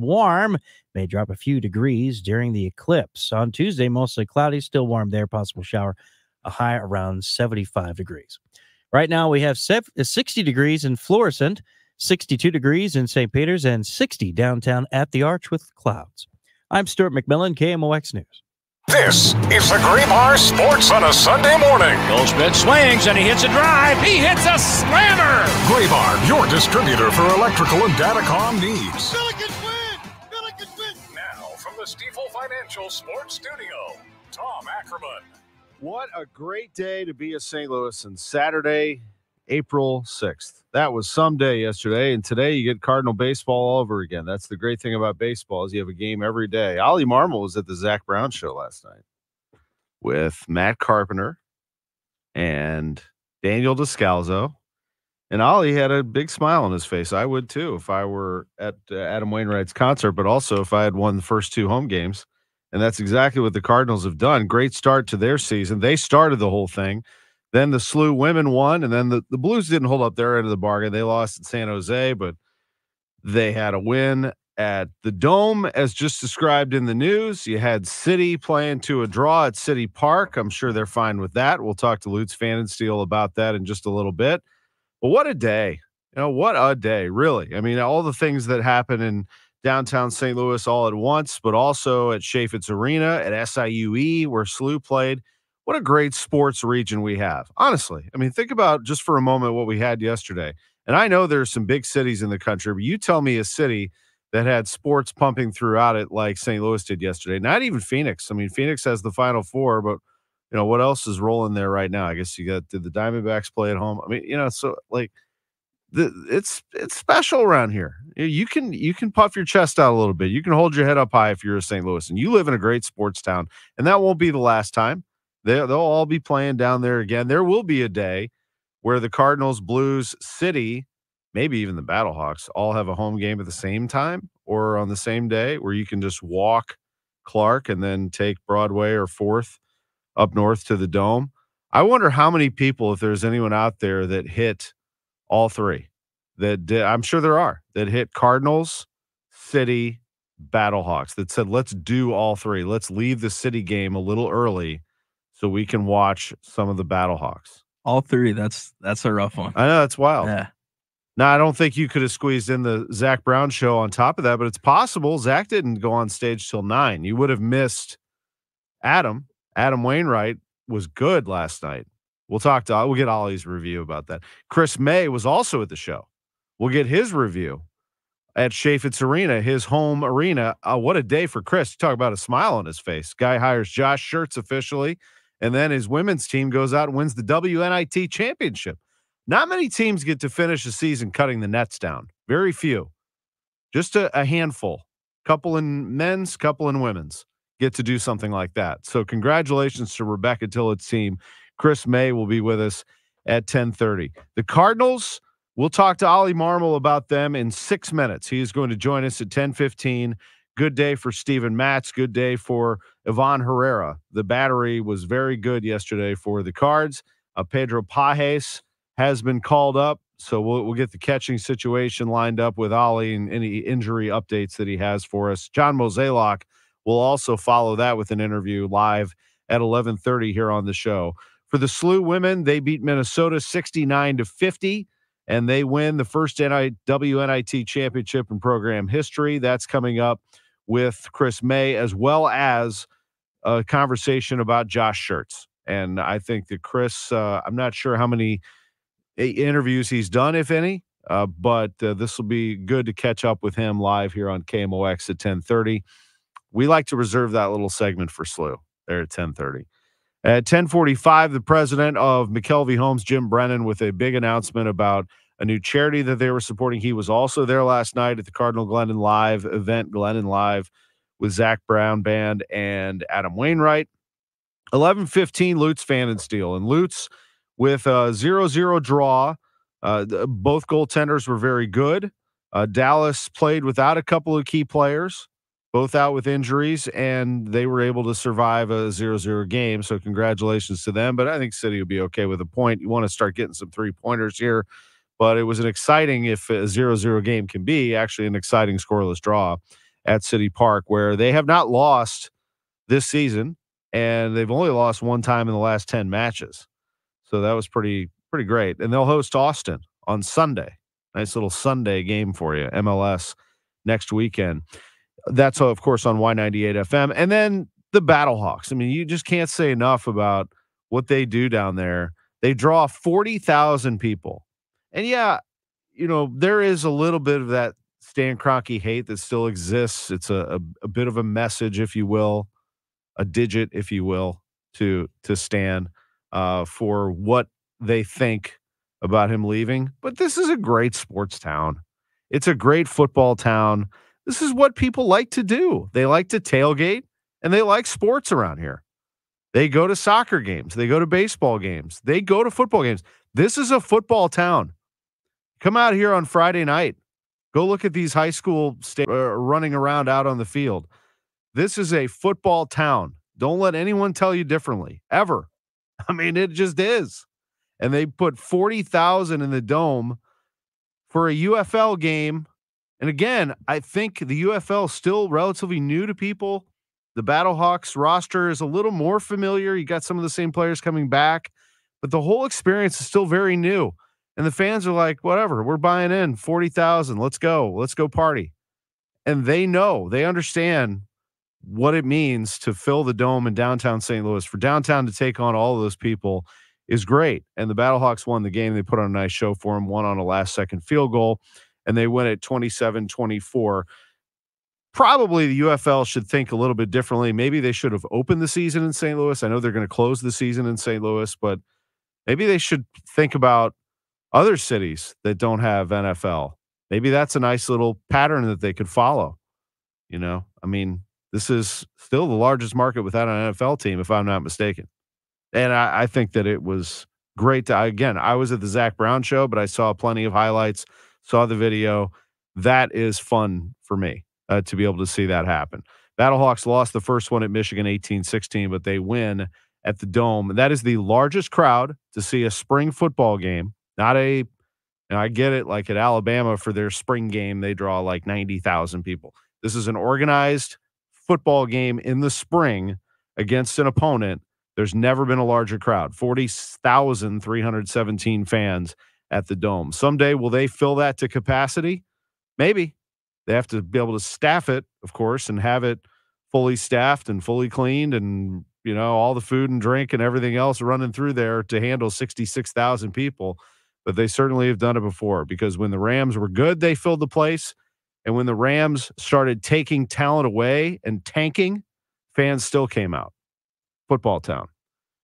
warm. May drop a few degrees during the eclipse. On Tuesday, mostly cloudy, still warm there, possible shower, a high around 75 degrees. Right now, we have uh, 60 degrees in Florissant, 62 degrees in St. Peter's, and 60 downtown at the Arch with clouds. I'm Stuart McMillan, KMOX News. This is the Graybar Sports on a Sunday morning. Goldschmidt swings and he hits a drive. He hits a slammer. Graybar, your distributor for electrical and datacom needs. Sports Studio, Tom Ackerman. What a great day to be a St. Louis and Saturday, April 6th. That was some day yesterday, and today you get Cardinal baseball all over again. That's the great thing about baseball is you have a game every day. Ollie Marmol was at the Zac Brown show last night with Matt Carpenter and Daniel Descalso. And Ollie had a big smile on his face. I would too if I were at uh, Adam Wainwright's concert, but also if I had won the first two home games. And that's exactly what the Cardinals have done. Great start to their season. They started the whole thing. Then the SLU women won, and then the, the Blues didn't hold up their end of the bargain. They lost at San Jose, but they had a win at the Dome, as just described in the news. You had City playing to a draw at City Park. I'm sure they're fine with that. We'll talk to Lutz Pfannenstiel about that in just a little bit. But what a day. You know, what a day, really. I mean, all the things that happen in – downtown St. Louis all at once, but also at Chaifetz Arena, at SIUE, where SLU played. What a great sports region we have. Honestly, I mean, think about just for a moment what we had yesterday. And I know there's some big cities in the country, but you tell me a city that had sports pumping throughout it like St. Louis did yesterday. Not even Phoenix. I mean, Phoenix has the final four, but you know what else is rolling there right now? I guess you got did the Diamondbacks play at home? I mean, you know, so like the, it's it's special around here. You can you can puff your chest out a little bit. You can hold your head up high if you're a St. Louis and you live in a great sports town. And that won't be the last time. They they'll all be playing down there again. There will be a day where the Cardinals, Blues, City, maybe even the Battlehawks all have a home game at the same time or on the same day where you can just walk Clark and then take Broadway or 4th up north to the Dome. I wonder how many people if there's anyone out there that hit all three that did, I'm sure there are that hit Cardinals, City, Battlehawks that said, let's do all three. Let's leave the City game a little early so we can watch some of the Battlehawks. All three. That's that's a rough one. I know that's wild. Yeah. Now I don't think you could have squeezed in the Zac Brown show on top of that, but it's possible. Zach didn't go on stage till nine. You would have missed Adam. Adam Wainwright was good last night. We'll talk to we'll get Ollie's review about that. Chris May was also at the show. We'll get his review at Chaifetz Arena, his home arena. Uh, what a day for Chris! Talk about a smile on his face. Guy hires Josh Schertz officially, and then his women's team goes out and wins the WNIT championship. Not many teams get to finish a season cutting the nets down. Very few. Just a, a handful. Couple in men's, couple in women's get to do something like that. So congratulations to Rebecca Tillett's team Chris May will be with us at 10:30. The Cardinals, we'll talk to Ollie Marmol about them in six minutes. He is going to join us at 10:15. Good day for Steven Matz. Good day for Ivan Herrera. The battery was very good yesterday for the Cards. Uh, Pedro Pages has been called up, so we'll, we'll get the catching situation lined up with Ollie and any injury updates that he has for us. John Mozeliak will also follow that with an interview live at 11:30 here on the show. For the SLU women, they beat Minnesota 69 to 50, and they win the first NI, WNIT championship in program history. That's coming up with Chris May, as well as a conversation about Josh Schertz. And I think that Chris, uh, I'm not sure how many interviews he's done, if any, uh, but uh, this will be good to catch up with him live here on KMOX at 1030. We like to reserve that little segment for SLU there at 1030. At 1045, the president of McKelvey Homes, Jim Brennan, with a big announcement about a new charity that they were supporting. He was also there last night at the Cardinal Glennon Live event, Glennon Live, with Zac Brown Band and Adam Wainwright. 1115, Lutz Pfannenstiel. And Steel. And Lutz with a 0 0 draw. Uh, both goaltenders were very good. Uh, Dallas played without a couple of key players both out with injuries, and they were able to survive a 0 0 game. So, congratulations to them. But I think City will be okay with a point. You want to start getting some three pointers here. But it was an exciting, if a 0 0 game can be, actually an exciting scoreless draw at City Park, where they have not lost this season, and they've only lost one time in the last 10 matches. So that was pretty, pretty great. And they'll host Austin on Sunday. Nice little Sunday game for you, MLS next weekend. That's, of course, on Y98 FM. And then the Battlehawks. I mean, you just can't say enough about what they do down there. They draw 40,000 people. And yeah, you know, there is a little bit of that Stan Kroenke hate that still exists. It's a, a, a, bit of a message, if you will, a digit, if you will, to to Stan uh, for what they think about him leaving. But this is a great sports town. It's a great football town. This is what people like to do. They like to tailgate and they like sports around here. They go to soccer games, they go to baseball games, they go to football games. This is a football town. Come out here on Friday night. Go look at these high school sta- uh, running around out on the field. This is a football town. Don't let anyone tell you differently, ever. I mean, it just is. And they put 40,000 in the dome for a UFL game. And again, I think the UFL is still relatively new to people. The Battlehawks roster is a little more familiar. You got some of the same players coming back, but the whole experience is still very new. And the fans are like, whatever, we're buying in 40,000. Let's go. Let's go party. And they know, they understand what it means to fill the dome in downtown St. Louis. For downtown to take on all of those people is great. And the Battlehawks won the game. They put on a nice show for them, won on a last second field goal, and they win at 27 24. Probably the UFL should think a little bit differently. Maybe they should have opened the season in St. Louis. I know they're going to close the season in St. Louis, but maybe they should think about other cities that don't have NFL. Maybe that's a nice little pattern that they could follow. You know, I mean, this is still the largest market without an NFL team, if I'm not mistaken. And I, I think that it was great to, again, I was at the Zac Brown show, but I saw plenty of highlights, saw the video. That is fun for me uh, to be able to see that happen. Battlehawks lost the first one at Michigan 18 16, but they win at the Dome. That is the largest crowd to see a spring football game not a and I get it, like at Alabama for their spring game, they draw like 90,000 people. This is an organized football game in the spring against an opponent. There's never been a larger crowd 40,317 fans at the Dome. Someday, will they fill that to capacity? Maybe. They have to be able to staff it, of course, and have it fully staffed and fully cleaned and you know all the food and drink and everything else running through there to handle 66,000 people but they certainly have done it before because when the Rams were good, they filled the place. And when the Rams started taking talent away and tanking, fans still came out. Football town.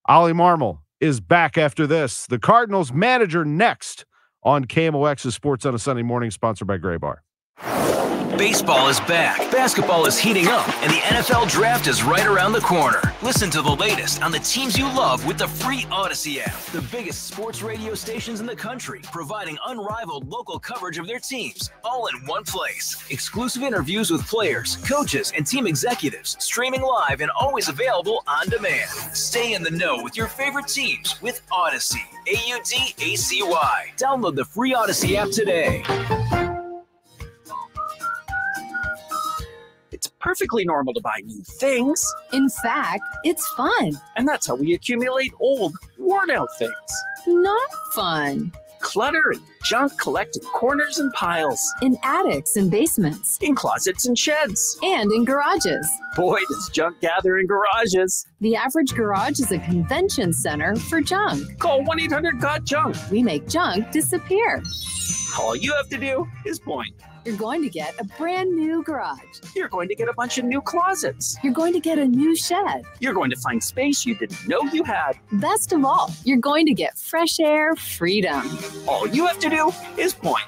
Ollie Marmol is back after this. The Cardinals manager next on KMOX's Sports on a Sunday morning, sponsored by Graybar. Baseball is back, basketball is heating up, and the NFL draft is right around the corner. Listen to the latest on the teams you love with the free Audacy app. The biggest sports radio stations in the country, providing unrivaled local coverage of their teams, all in one place. Exclusive interviews with players, coaches, and team executives, streaming live and always available on demand. Stay in the know with your favorite teams with Audacy, A U D A C Y. Download the free Audacy app today. Perfectly normal to buy new things. In fact, it's fun. And that's how we accumulate old, worn out things. Not fun. Clutter and junk collect in corners and piles. In attics and basements. In closets and sheds. And in garages. Boy, does junk gather in garages. The average garage is a convention center for junk. Call 1 800 Got Junk. We make junk disappear. All you have to do is point. You're going to get a brand new garage. You're going to get a bunch of new closets. You're going to get a new shed. You're going to find space you didn't know you had. Best of all, you're going to get fresh air freedom. All you have to do is point.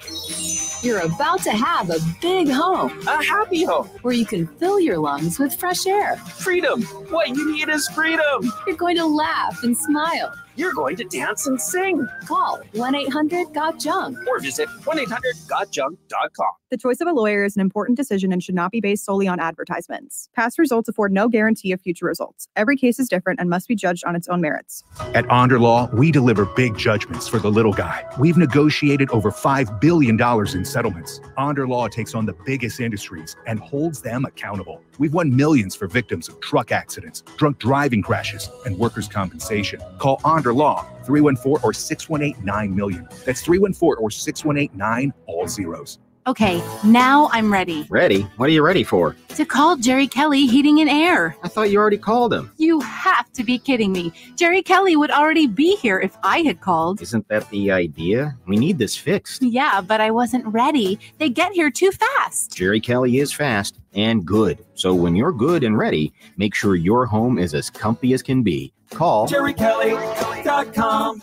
You're about to have a big home. A happy home. Where you can fill your lungs with fresh air. Freedom. What you need is freedom. You're going to laugh and smile. You're going to dance and sing. Call 1 800 Got Junk. Or visit 1 800 gotjunk.com. The choice of a lawyer is an important decision and should not be based solely on advertisements. Past results afford no guarantee of future results. Every case is different and must be judged on its own merits. At Onder Law, we deliver big judgments for the little guy. We've negotiated over $5 billion in settlements. Onder Law takes on the biggest industries and holds them accountable. We've won millions for victims of truck accidents, drunk driving crashes, and workers' compensation. Call Onder Law 314 or 618 9 million. That's 314 or 618 9, all zeros. Okay, now I'm ready. Ready? What are you ready for? To call Jerry Kelly Heating and Air. I thought you already called him. You have to be kidding me. Jerry Kelly would already be here if I had called. Isn't that the idea? We need this fixed. Yeah, but I wasn't ready. They get here too fast. Jerry Kelly is fast and good. So when you're good and ready, make sure your home is as comfy as can be. Call JerryKelly.com.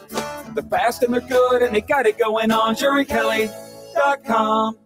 They're fast and they're good and they got it going on. Jerry Kelly.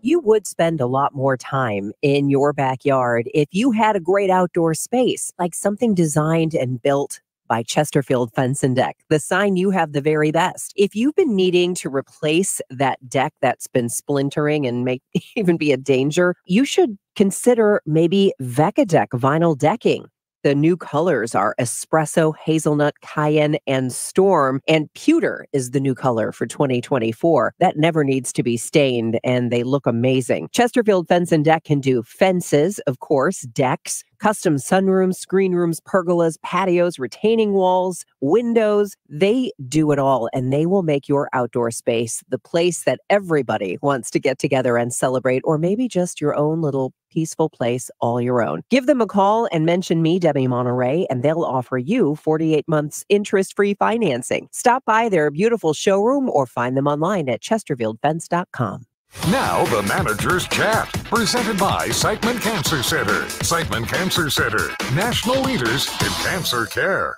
You would spend a lot more time in your backyard if you had a great outdoor space, like something designed and built by Chesterfield Fence and Deck, the sign you have the very best. If you've been needing to replace that deck that's been splintering and may even be a danger, you should consider maybe VEKAdeck vinyl decking. The new colors are espresso, hazelnut, cayenne, and storm. And pewter is the new color for 2024. That never needs to be stained, and they look amazing. Chesterfield Fence and Deck can do fences, of course, decks, custom sunrooms, screen rooms, pergolas, patios, retaining walls, windows. They do it all, and they will make your outdoor space the place that everybody wants to get together and celebrate, or maybe just your own little peaceful place all your own. Give them a call and mention me, Debbie Monterrey, and they'll offer you 48 months interest free financing. Stop by their beautiful showroom or find them online at chesterfieldfence.com. Now, the Manager's Chat, presented by Siteman Cancer Center. Siteman Cancer Center, national leaders in cancer care.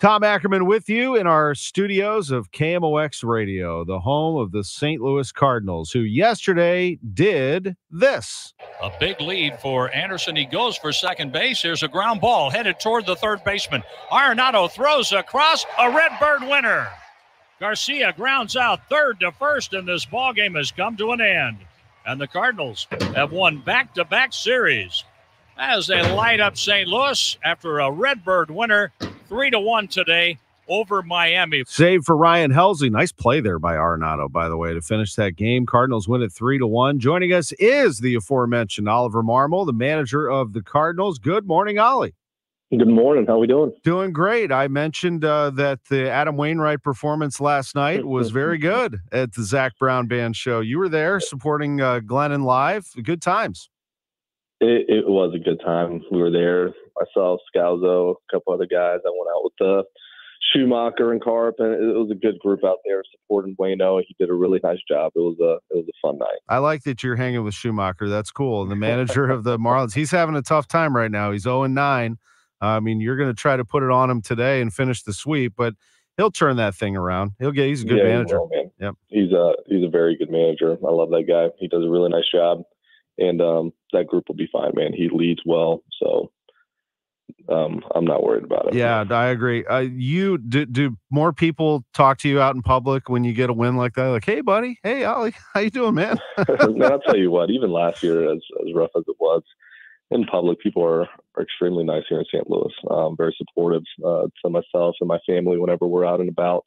Tom Ackerman with you in our studios of KMOX Radio, the home of the St. Louis Cardinals, who yesterday did this. A big lead for Anderson. He goes for second base. Here's a ground ball headed toward the third baseman. Arenado throws across a Redbird winner. Garcia grounds out third to first, and this ball game has come to an end. And the Cardinals have won back-to-back series as they light up St. Louis after a Redbird winner, three to one today over Miami. Save for Ryan Helsley. Nice play there by Arenado, by the way, to finish that game. Cardinals win it three to one. Joining us is the aforementioned Oliver Marmol, the manager of the Cardinals. Good morning, Ollie. Good morning. How are we doing? Doing great. I mentioned uh, that the Adam Wainwright performance last night was very good at the Zac Brown Band show. You were there supporting uh, Glennon live. Good times. It, it, was a good time. We were there. I saw Scalzo, a couple other guys. I went out with the Schumaker and Carp, and it was a good group out there supporting Wayno. He did a really nice job. It was a it was a fun night. I like that you're hanging with Schumaker. That's cool. And the manager of the Marlins, he's having a tough time right now. He's 0 9. I mean, you're going to try to put it on him today and finish the sweep, but he'll turn that thing around. He'll get. He's a good yeah, manager. Will, man. Yep. He's a he's a very good manager. I love that guy. He does a really nice job, and um, that group will be fine, man. He leads well, so um, I'm not worried about it. Yeah, I agree. Uh, you do, do more people talk to you out in public when you get a win like that? Like, hey, buddy, hey, Ollie, how you doing, man? man, I'll tell you what. Even last year, as as rough as it was, in public, people are, are extremely nice here in St. Louis. Um, very supportive uh, to myself and my family whenever we're out and about.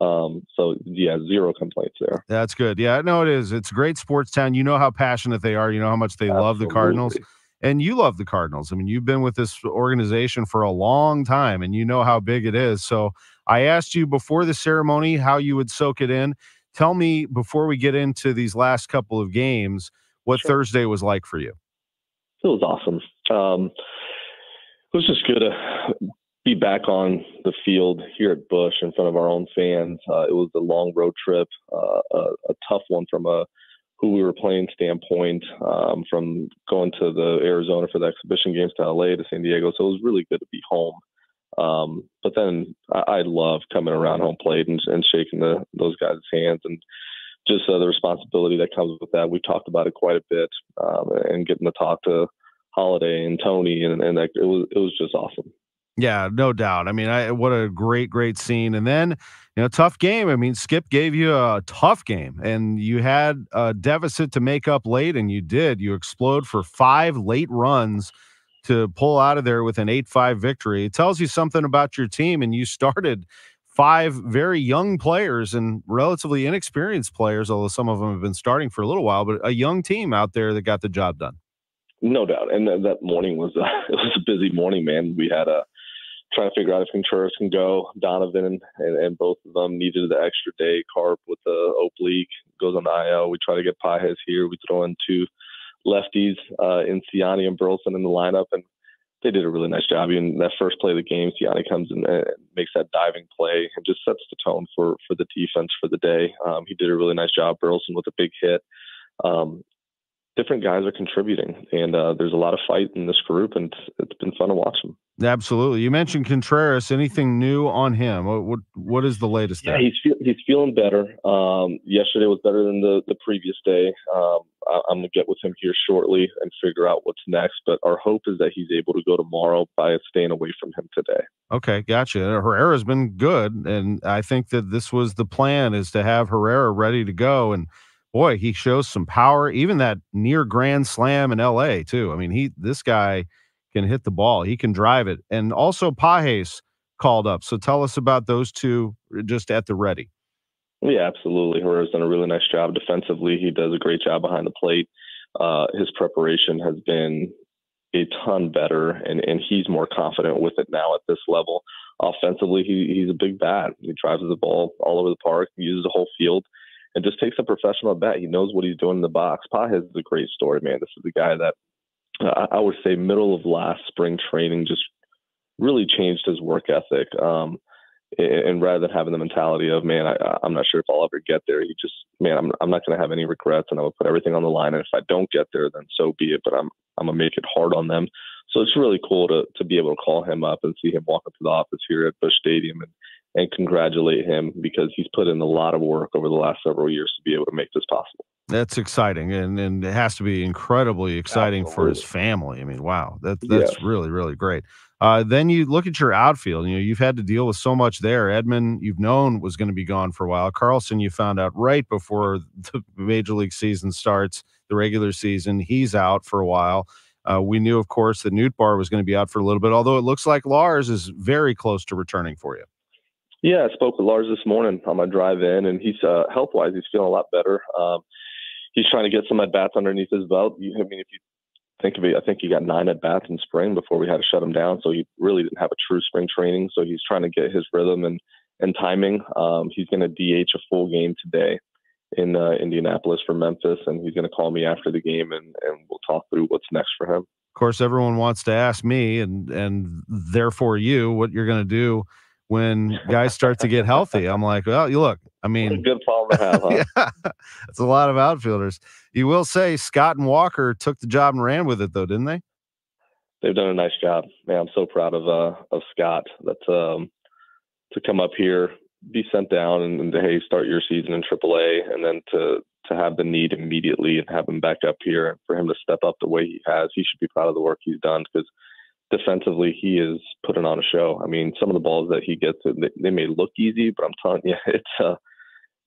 Um, so yeah, zero complaints there. That's good. Yeah, no, it is. It's a great sports town. You know how passionate they are. You know how much they Absolutely. love the Cardinals. And you love the Cardinals. I mean, you've been with this organization for a long time and you know how big it is. So I asked you before the ceremony how you would soak it in. Tell me before we get into these last couple of games what sure. Thursday was like for you it was awesome. Um, it was just good to be back on the field here at Busch in front of our own fans. Uh, it was a long road trip, uh, a, a, tough one from a who we were playing standpoint, um, from going to the Arizona for the exhibition games to LA to San Diego. So it was really good to be home. Um, but then I, I love coming around home plate and, and shaking the, those guys' hands and just uh, the responsibility that comes with that. We've talked about it quite a bit, um, and getting to talk to Holliday and Tony, and, and that, it was it was just awesome. Yeah, no doubt. I mean, I what a great, great scene. And then, you know, tough game. I mean, Skip gave you a tough game, and you had a deficit to make up late, and you did. You explode for five late runs to pull out of there with an 8-5 victory. It tells you something about your team, and you started five very young players and relatively inexperienced players, although some of them have been starting for a little while, but a young team out there that got the job done. No doubt. And that morning was uh, it was a busy morning, man. We had a trying to figure out if Contreras can go. Donovan and, and, both of them needed the extra day. Carp with the oblique goes on the IL. We try to get Pages here. We throw in two lefties uh, in Siani and Burleson in the lineup, and they did a really nice job. Even that first play of the game, Siani comes and makes that diving play and just sets the tone for for the defense for the day. Um, he did a really nice job. Burleson with a big hit. Um, different guys are contributing, and uh, there's a lot of fight in this group, and it's, been fun to watch them. Absolutely. You mentioned Contreras. Anything new on him? What what, what is the latest? Yeah, he's feel, he's feeling better. Um, yesterday was better than the the previous day. Um, I, am gonna get with him here shortly and figure out what's next. But our hope is that he's able to go tomorrow by staying away from him today. Okay, gotcha. Herrera's been good, and I think that this was the plan: is to have Herrera ready to go and boy, he shows some power. Even that near grand slam in LA, too. I mean, he this guy can hit the ball, he can drive it. And also Pages called up. So tell us about those two uh, just at the ready. Yeah, absolutely. Herrera's done a really nice job defensively. He does a great job behind the plate. Uh, his preparation has been a ton better, and, and he's more confident with it now at this level. Offensively, he, he's a big bat. He drives the ball all over the park, uses the whole field and just takes a professional bet. He knows what he's doing in the box. Pages is a great story, man. This is the guy that uh, I would say middle of last spring training just really changed his work ethic. Um, and rather than having the mentality of man, I, I'm not sure if I'll ever get there. He just man, I'm I'm not going to have any regrets, and I will put everything on the line. And if I don't get there, then so be it. But I'm I'm gonna make it hard on them. So it's really cool to to be able to call him up and see him walk into the office here at Busch Stadium and and congratulate him because he's put in a lot of work over the last several years to be able to make this possible. That's exciting, and and it has to be incredibly exciting Absolutely. for his family. I mean, wow, that that's yes. really really great. Uh, then you look at your outfield. You know, you've had to deal with so much there. Edman, you've known was going to be gone for a while. Carlson, you found out right before the major league season starts, the regular season. He's out for a while. Uh, we knew, of course, that Nootbaar was going to be out for a little bit, although it looks like Lars is very close to returning for you. Yeah, I spoke with Lars this morning on my drive in, and he's uh, health wise, he's feeling a lot better. Um, he's trying to get some at bats underneath his belt. You, I mean, if you think of it, I think he got nine at bats in spring before we had to shut him down. So he really didn't have a true spring training. So he's trying to get his rhythm and and timing. Um, he's going to DH a full game today in uh, Indianapolis for Memphis, and he's going to call me after the game, and and we'll talk through what's next for him. Of course, everyone wants to ask me, and and therefore you, what you're going to do when guys start to get healthy. I'm like, well, you look. I mean, good problem to have. Huh? yeah, it's a lot of outfielders. You will say Scott and Walker took the job and ran with it, though, didn't they? They've done a nice job. Man, I'm so proud of uh, of Scott. That um, to come up here, be sent down, and, and to hey, start your season in AAA, and then to to have the need immediately and have him back up here for him to step up the way he has. He should be proud of the work he's done because defensively, he is putting on a show. I mean, some of the balls that he gets, they, may look easy, but I'm telling you, it's uh,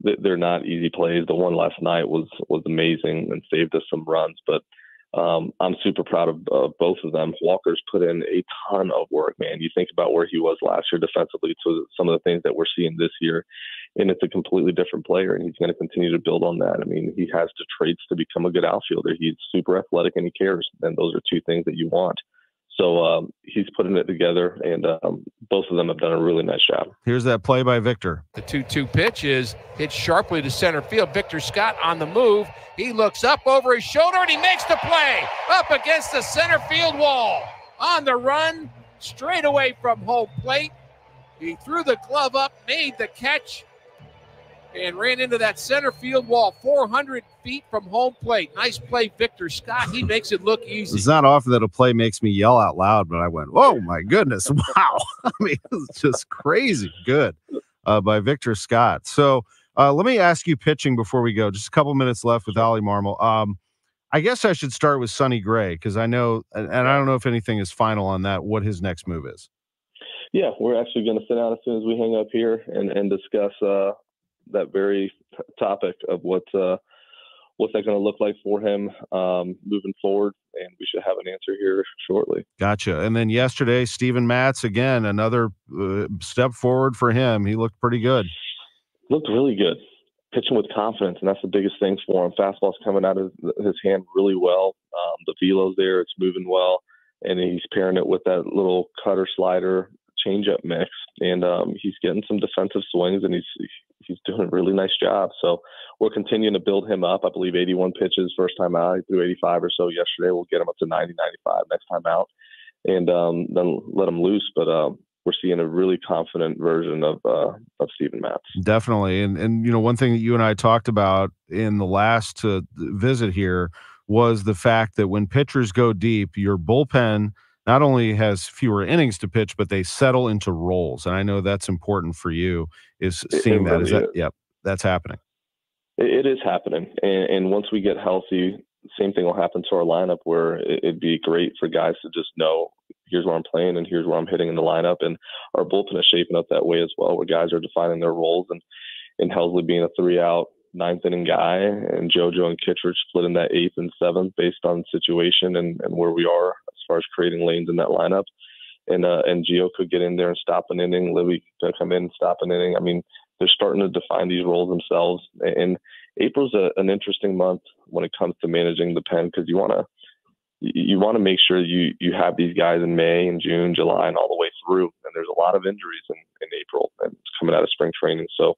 they're not easy plays. The one last night was was amazing and saved us some runs. But um, I'm super proud of uh, both of them. Walker's put in a ton of work, man. You think about where he was last year defensively to some of the things that we're seeing this year, and it's a completely different player, and he's going to continue to build on that. I mean, he has the traits to become a good outfielder. He's super athletic and he cares, and those are two things that you want. So um, he's putting it together, and um, both of them have done a really nice job. Here's that play by Victor. The 2 2 pitch is hit sharply to center field. Victor Scott on the move. He looks up over his shoulder and he makes the play up against the center field wall. On the run, straight away from home plate. He threw the glove up, made the catch, and ran into that center field wall 400 feet from home plate. Nice play, Victor Scott. He makes it look easy. It's not often that a play makes me yell out loud, but I went, oh my goodness. Wow. I mean, it's just crazy good uh, by Victor Scott. So uh, let me ask you pitching before we go. Just a couple minutes left with Ollie Marmol. Um, I guess I should start with Sonny Gray because I know, and I don't know if anything is final on that, what his next move is. Yeah, we're actually going to sit down as soon as we hang up here and, and discuss uh, that very topic of what uh, what's that going to look like for him um, moving forward, and we should have an answer here shortly. Gotcha. And then yesterday, Steven Matz again, another uh, step forward for him. He looked pretty good. Looked really good, pitching with confidence, and that's the biggest thing for him. Fastball's coming out of his hand really well. Um, the velo's there; it's moving well, and he's pairing it with that little cutter slider changeup mix, and um, he's getting some defensive swings, and he's he's doing a really nice job. So we're continuing to build him up. I believe 81 pitches first time out. He threw 85 or so yesterday. We'll get him up to 90, 95 next time out, and um, then let him loose. But um, we're seeing a really confident version of uh, of Steven Matz. Definitely, and and you know one thing that you and I talked about in the last uh, visit here was the fact that when pitchers go deep, your bullpen not only has fewer innings to pitch, but they settle into roles. And I know that's important for you. Is seeing that? really Is that? is. Yep, that's happening. It, it is happening, and, and once we get healthy, same thing will happen to our lineup. Where it, it'd be great for guys to just know here's where I'm playing and here's where I'm hitting in the lineup, and our bullpen is shaping up that way as well, where guys are defining their roles and and Helsley being a three out ninth inning guy, and JoJo and Kittredge splitting that eighth and seventh based on situation and, and where we are far as creating lanes in that lineup. And uh, and Gio could get in there and stop an inning. Libby could come in and stop an inning. I mean, they're starting to define these roles themselves. And April's a, an interesting month when it comes to managing the pen because you want to you want to make sure you you have these guys in May and June, July, and all the way through. And there's a lot of injuries in, in April and coming out of spring training. So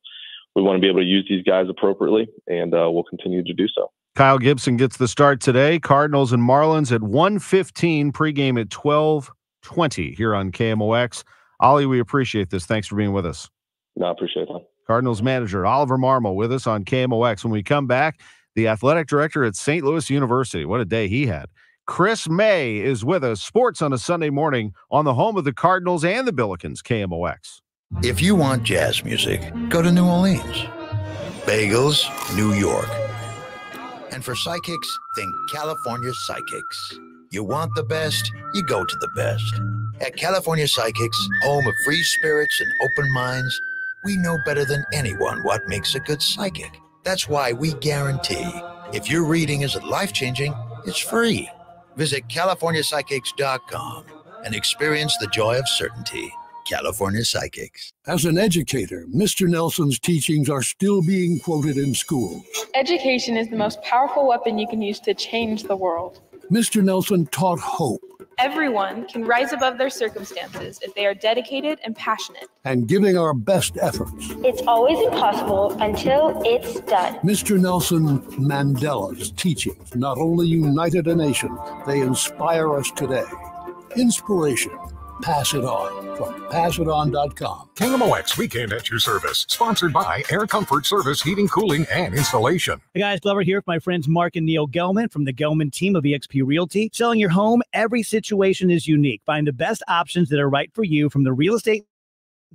we want to be able to use these guys appropriately, and uh, we'll continue to do so. Kyle Gibson gets the start today. Cardinals and Marlins at 1:15, pregame at 12:20 here on KMOX. Ollie, we appreciate this. Thanks for being with us. No, I appreciate that. Cardinals manager Oliver Marmol with us on KMOX. When we come back, the athletic director at St. Louis University. What a day he had. Chris May is with us. Sports on a Sunday morning on the home of the Cardinals and the Billikens, KMOX. If you want jazz music, go to New Orleans. Bagels, New York. And for psychics, think California Psychics. You want the best, you go to the best. At California Psychics, home of free spirits and open minds, we know better than anyone what makes a good psychic. That's why we guarantee if your reading isn't life changing, it's free. Visit CaliforniaPsychics.com and experience the joy of certainty. California Psychics. As an educator, Mr. Nelson's teachings are still being quoted in schools. Education is the most powerful weapon you can use to change the world. Mr. Nelson taught hope Everyone can rise above their circumstances if they are dedicated and passionate. and giving our best efforts. It's always impossible until it's done. Mr. Nelson Mandela's teachings not only united a nation, they inspire us today. Inspiration. Pass it on from passiton.com. KMOX Weekend at your service. Sponsored by Air Comfort Service Heating, Cooling, and Installation. Hey guys, Glover here with my friends Mark and Neil Gelman from the Gelman team of eXp Realty. Selling your home, every situation is unique. Find the best options that are right for you from the real estate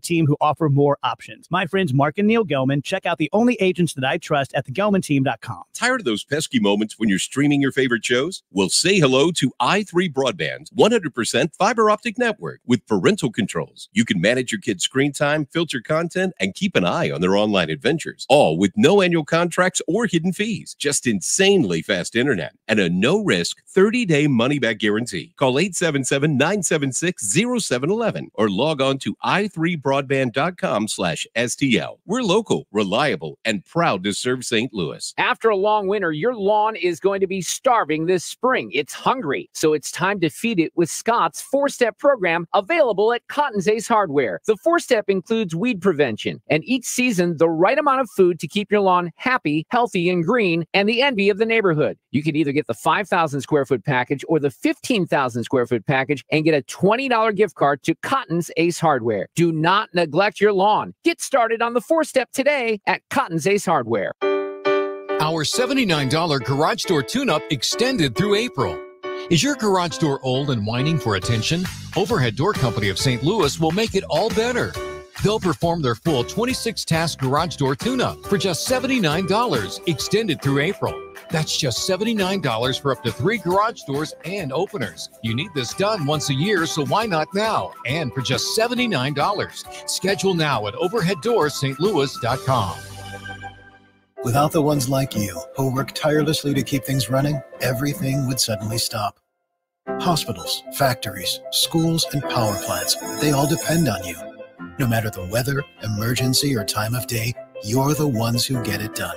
team who offer more options. My friends Mark and Neil Gelman, check out the only agents that I trust at thegelmanteam.com. Tired of those pesky moments when you're streaming your favorite shows? Well, say hello to i3 Broadband's 100% fiber optic network with parental controls. You can manage your kids' screen time, filter content, and keep an eye on their online adventures, all with no annual contracts or hidden fees. Just insanely fast internet and a no risk 30 day money back guarantee. Call 877 976 0711 or log on to i3broadband.com slash STL. We're local, reliable, and proud to serve St. Louis. After a long winter, your lawn is going to be starving this spring. It's hungry, so it's time to feed it with Scott's four step program available at Cotton's Ace Hardware. The four step includes weed prevention, and each season, the right amount of food to keep your lawn happy, healthy, and green, and the envy of the neighborhood. You can either get the 5,000 square foot package or the 15,000 square foot package and get a $20 gift card to Cotton's Ace Hardware. Do not neglect your lawn. Get started on the four step today at Cotton's Ace Hardware. Our $79 garage door tune up extended through April. Is your garage door old and whining for attention? Overhead Door Company of St. Louis will make it all better. They'll perform their full 26 task garage door tune up for just $79, extended through April. That's just $79 for up to three garage doors and openers. You need this done once a year, so why not now? And for just $79. Schedule now at overheaddoorsstlouis.com. Without the ones like you, who work tirelessly to keep things running, everything would suddenly stop. Hospitals, factories, schools, and power plants, they all depend on you. No matter the weather, emergency, or time of day, you're the ones who get it done.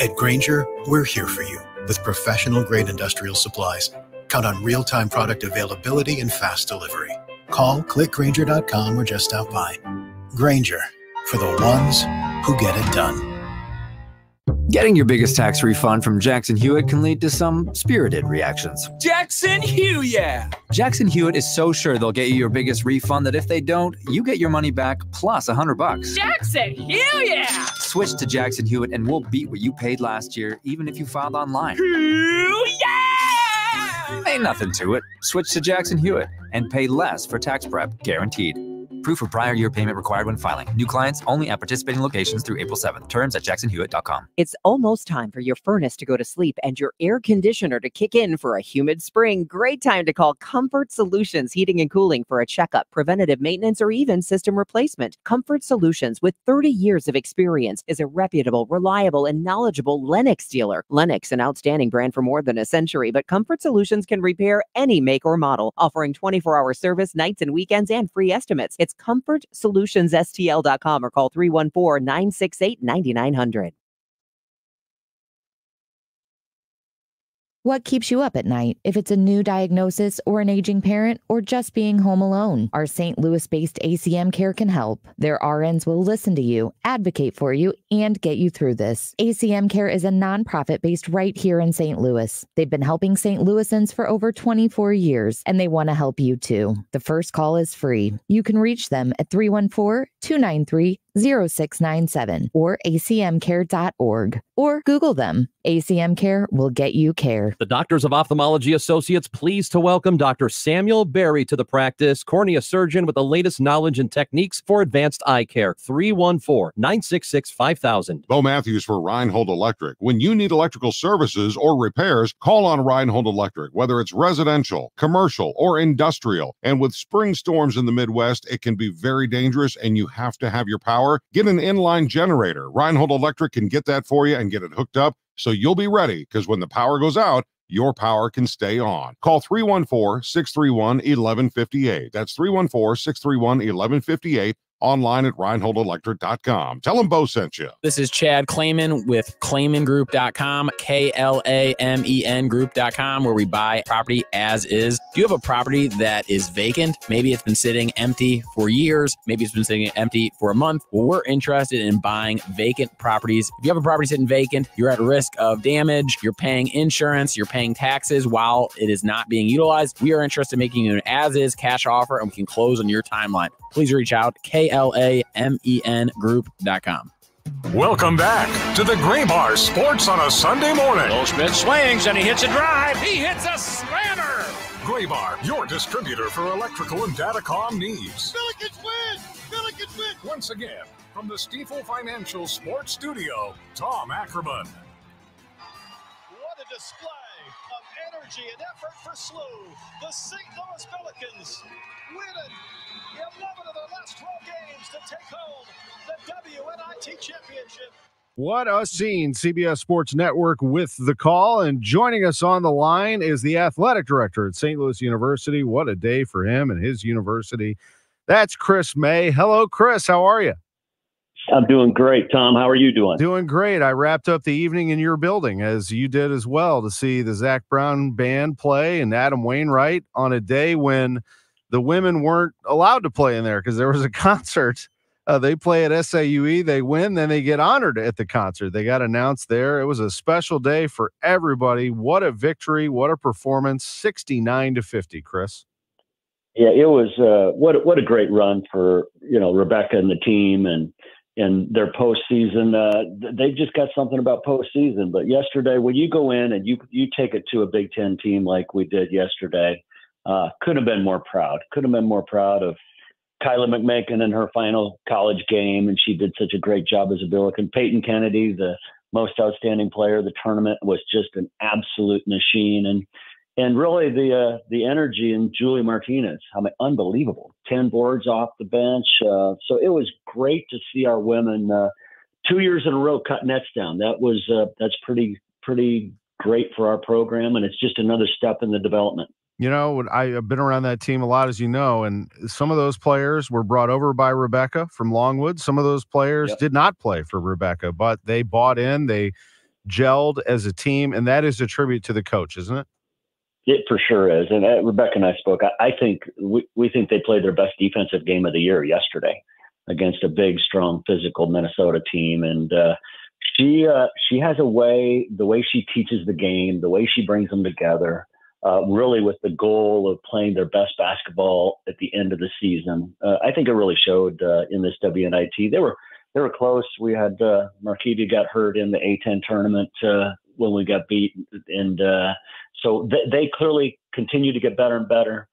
At Grainger, we're here for you with professional grade industrial supplies. Count on real time product availability and fast delivery. Call clickgrainger.com or just stop by. Grainger for the ones who get it done. Getting your biggest tax refund from Jackson Hewitt can lead to some spirited reactions. Jackson Hewitt, yeah. Jackson Hewitt is so sure they'll get you your biggest refund that if they don't, you get your money back plus a hundred bucks. Jackson Hewitt, yeah. Switch to Jackson Hewitt and we'll beat what you paid last year, even if you filed online. Hew yeah! Ain't nothing to it. Switch to Jackson Hewitt and pay less for tax prep, guaranteed. Proof of prior year payment required when filing. New clients only at participating locations through April 7th. Terms at jacksonhewitt.com. It's almost time for your furnace to go to sleep and your air conditioner to kick in for a humid spring. Great time to call Comfort Solutions Heating and Cooling for a checkup, preventative maintenance, or even system replacement. Comfort Solutions, with 30 years of experience, is a reputable, reliable, and knowledgeable Lennox dealer. Lennox, an outstanding brand for more than a century, but Comfort Solutions can repair any make or model, offering 24 hour service, nights and weekends, and free estimates. It's comfortsolutionsstl.com or call 314 968 9900. What keeps you up at night? If it's a new diagnosis or an aging parent or just being home alone, our St. Louis based ACM Care can help. Their RNs will listen to you, advocate for you, and get you through this. ACM Care is a nonprofit based right here in St. Louis. They've been helping St. Louisans for over 24 years, and they want to help you too. The first call is free. You can reach them at 314 293 0697 or acmcare.org or Google them. ACM Care will get you care. The Doctors of Ophthalmology Associates pleased to welcome Dr. Samuel Barry to the practice, cornea surgeon with the latest knowledge and techniques for advanced eye care. 314 966 5000. Bo Matthews for Reinhold Electric. When you need electrical services or repairs, call on Reinhold Electric, whether it's residential, commercial, or industrial. And with spring storms in the Midwest, it can be very dangerous and you have to have your power. Get an inline generator. Reinhold Electric can get that for you and get it hooked up so you'll be ready because when the power goes out, your power can stay on. Call 314 631 1158. That's 314 631 1158 online at reinholdelectric.com. Tell them Bo sent you. This is Chad Klamen with KlamenGroup.com, K L A M E N Group.com, where we buy property as is. Do you have a property that is vacant? Maybe it's been sitting empty for years. Maybe it's been sitting empty for a month. Well, we're interested in buying vacant properties. If you have a property sitting vacant, you're at risk of damage. You're paying insurance. You're paying taxes while it is not being utilized. We are interested in making you an as is cash offer and we can close on your timeline. Please reach out, K L A M E N Group.com. Welcome back to the Graybar Sports on a Sunday morning. Goldschmidt swings and he hits a drive. He hits a slammer. Graybar, your distributor for electrical and datacom needs. Billikens win! Billikens win! Once again, from the Stifel Financial Sports Studio, Tom Ackerman. What a display of energy and effort for SLU. The St. Louis Billikens win it. 11 of their last 12 games to take home the WNIT championship. What a scene. CBS Sports Network with the call. And joining us on the line is the athletic director at St. Louis University. What a day for him and his university. That's Chris May. Hello, Chris. How are you? I'm doing great, Tom. How are you doing? Doing great. I wrapped up the evening in your building, as you did as well, to see the Zac Brown band play and Adam Wainwright on a day when the women weren't allowed to play in there because there was a concert. Uh, they play at SIUE, they win, then they get honored at the concert. They got announced there. It was a special day for everybody. What a victory! What a performance! Sixty-nine to fifty, Chris. Yeah, it was. Uh, what what a great run for you know Rebecca and the team and and their postseason. Uh, they've just got something about postseason. But yesterday, when you go in and you you take it to a Big Ten team like we did yesterday, uh, could have been more proud. Could have been more proud of Kyla McMakin in her final college game, and she did such a great job as a Billiken. Peyton Kennedy, the most outstanding player of the tournament, was just an absolute machine. And and really the uh, the energy in Julie Martinez, I mean, unbelievable. Ten boards off the bench, uh, so it was great to see our women uh, two years in a row cut nets down. That was uh, that's pretty pretty great for our program, and it's just another step in the development. You know, I've been around that team a lot, as you know, and some of those players were brought over by Rebecca from Longwood. Some of those players yep. did not play for Rebecca, but they bought in, they gelled as a team, and that is a tribute to the coach, isn't it? It for sure is. And uh, Rebecca and I spoke. I, I think we, we think they played their best defensive game of the year yesterday against a big, strong, physical Minnesota team. And uh, she uh, she has a way, the way she teaches the game, the way she brings them together, uh, really with the goal of playing their best basketball at the end of the season. Uh, I think it really showed uh, in this WNIT. They were they were close. We had uh, Marquita got hurt in the A10 tournament uh, when we got beat, and uh, so they, they clearly continue to get better and better.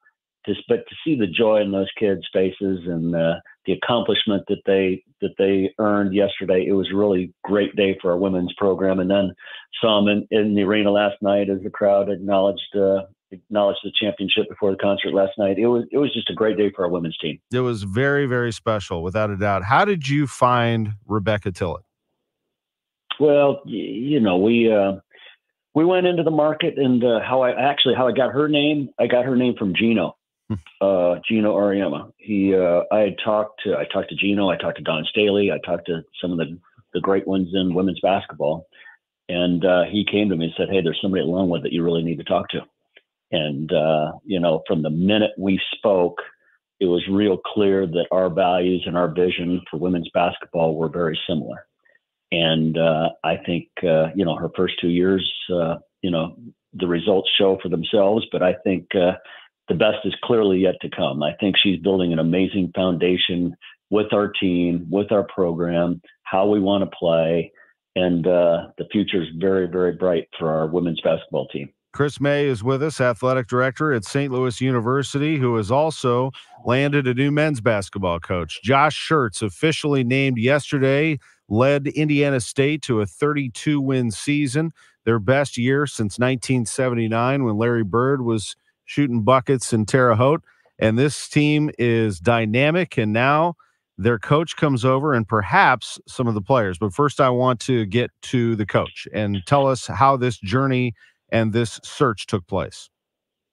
Just, but to see the joy in those kids' faces and uh, the accomplishment that they that they earned yesterday, it was a really great day for our women's program. And then saw them in, in the arena last night as the crowd acknowledged uh, acknowledged the championship before the concert last night. It was it was just a great day for our women's team. It was very very special, without a doubt. How did you find Rebecca Tillett? Well, you know we. Uh, we went into the market and uh, how I actually how I got her name. I got her name from Geno. Uh, Geno Auriemma. He uh, I had talked to I talked to Geno. I talked to Dawn Staley. I talked to some of the the great ones in women's basketball, and uh, he came to me and said, "Hey, there's somebody at Longwood that you really need to talk to." And uh, you know, from the minute we spoke, it was real clear that our values and our vision for women's basketball were very similar and uh, I think uh, you know her first two years, you know, the results show for themselves. But I think the best is clearly yet to come. I think she's building an amazing foundation with our team, with our program, how we want to play, and uh, the future is very, very bright for our women's basketball team. Chris May is with us, athletic director at St. Louis University, who has also landed a new men's basketball coach. Josh Schertz officially named yesterday led Indiana State to a 32 win season, their best year since 1979 when Larry Bird was shooting buckets in Terre Haute. And this team is dynamic. And now their coach comes over and perhaps some of the players. But first, I want to get to the coach and tell us how this journey and this search took place.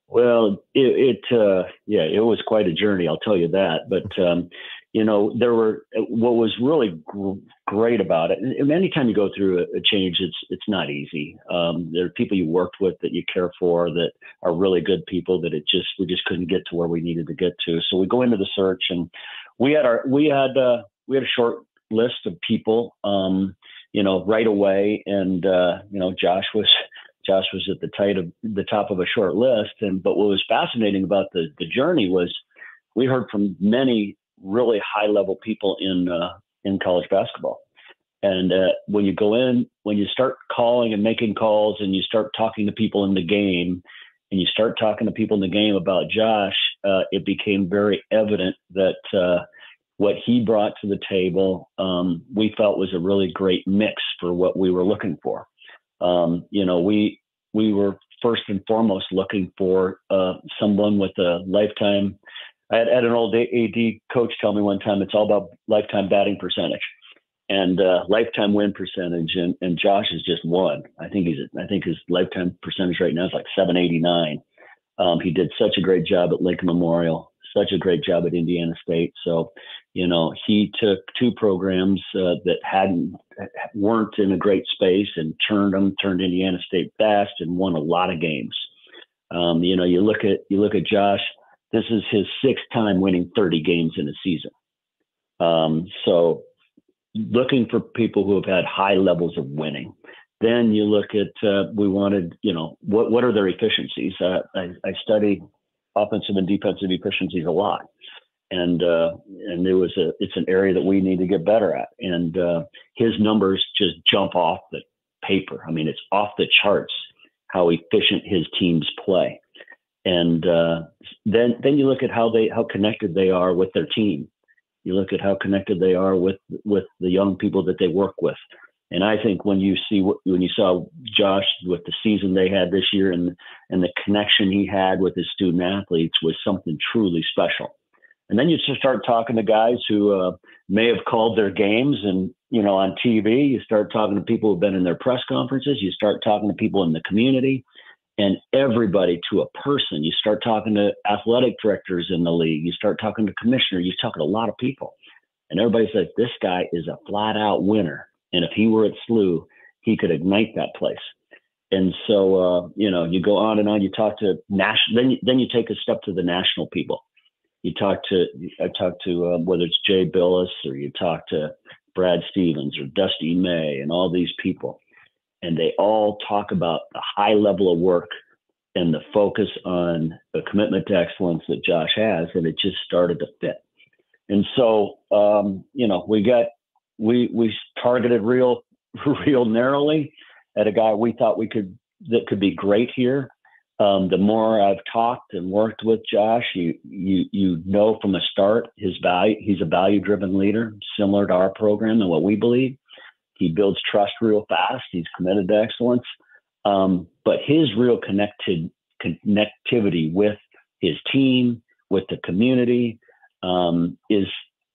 Well, it, it uh, yeah, it was quite a journey. I'll tell you that. But um, you know, there were what was really gr- great about it. And anytime you go through a, change, it's it's not easy. Um, there are people you worked with that you care for that are really good people that it just we just couldn't get to where we needed to get to. So we go into the search, and we had our we had uh, we had a short list of people, um, you know, right away, and uh, you know, Josh was. Josh was at the tight of the top of a short list, and but what was fascinating about the the journey was we heard from many really high level people in uh, in college basketball. And uh, when you go in, when you start calling and making calls, and you start talking to people in the game, and you start talking to people in the game about Josh, uh, it became very evident that uh, what he brought to the table, um, we felt was a really great mix for what we were looking for. Um, you know, we we were first and foremost looking for uh, someone with a lifetime I had, had an old AD coach tell me one time it's all about lifetime batting percentage and uh, lifetime win percentage, and, and Josh is just one. I think he's I think his lifetime percentage right now is like 789. Um, he did such a great job at Lincoln Memorial, such a great job at Indiana State. So, you know, he took two programs uh, that hadn't weren't in a great space and turned them, turned Indiana State fast, and won a lot of games. Um, you know, you look at you look at Josh this is his sixth time winning 30 games in a season. Um, so, looking for people who have had high levels of winning. Then you look at uh, we wanted, you know, what what are their efficiencies? Uh, I, I study offensive and defensive efficiencies a lot, and uh, and it was a it's an area that we need to get better at. And uh, his numbers just jump off the paper. I mean, it's off the charts how efficient his teams play and uh, then then you look at how they how connected they are with their team. You look at how connected they are with with the young people that they work with, And I think when you see what, when you saw Josh with the season they had this year and and the connection he had with his student athletes was something truly special. And then you just start talking to guys who uh, may have called their games and you know on TV. You start talking to people who've been in their press conferences. You start talking to people in the community, and everybody to a person. You start talking to athletic directors in the league. You start talking to commissioners. You talk to a lot of people, and everybody says this guy is a flat out winner. And if he were at SLU, he could ignite that place. And so, uh, you know, you go on and on. You talk to national, then you, then you take a step to the national people you talk to I talk to um, whether it's Jay Bilas or you talk to Brad Stevens or Dusty May and all these people, and they all talk about the high level of work and the focus on the commitment to excellence that Josh has, and it just started to fit. And so, um, you know, we got we we targeted real real narrowly at a guy we thought we could that could be great here um, the more I've talked and worked with Josh, you you you know from the start his value. He's a value driven leader, similar to our program and what we believe. He builds trust real fast. He's committed to excellence. Um, but his real connected connectivity with his team, with the community, um, is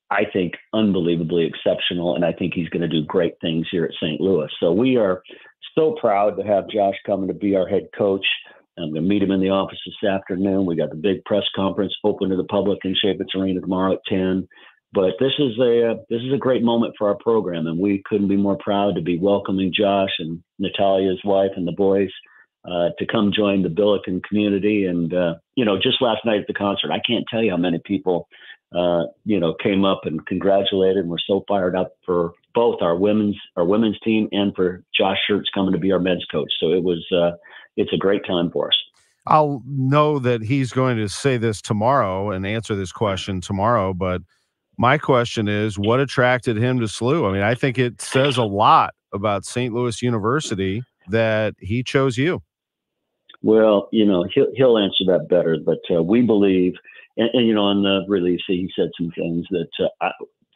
I think unbelievably exceptional. And I think he's going to do great things here at St. Louis. So we are so proud to have Josh coming to be our head coach. I'm going to meet him in the office this afternoon. We got the big press conference open to the public in Chaifetz Arena tomorrow at 10. But this is a uh, this is a great moment for our program, and we couldn't be more proud to be welcoming Josh and Natalia's wife and the boys uh, to come join the Billiken community. And uh, you know, just last night at the concert, I can't tell you how many people uh, you know came up and congratulated. and We're so fired up for both our women's our women's team and for Josh Schertz coming to be our men's coach. So it was uh, it's a great time for us. I'll know that he's going to say this tomorrow and answer this question tomorrow. But my question is, what attracted him to SLU? I mean, I think it says a lot about St. Louis University that he chose you. Well, you know, he'll, he'll answer that better, but uh, we believe, and, and, you know, on the release, he said some things that uh, I,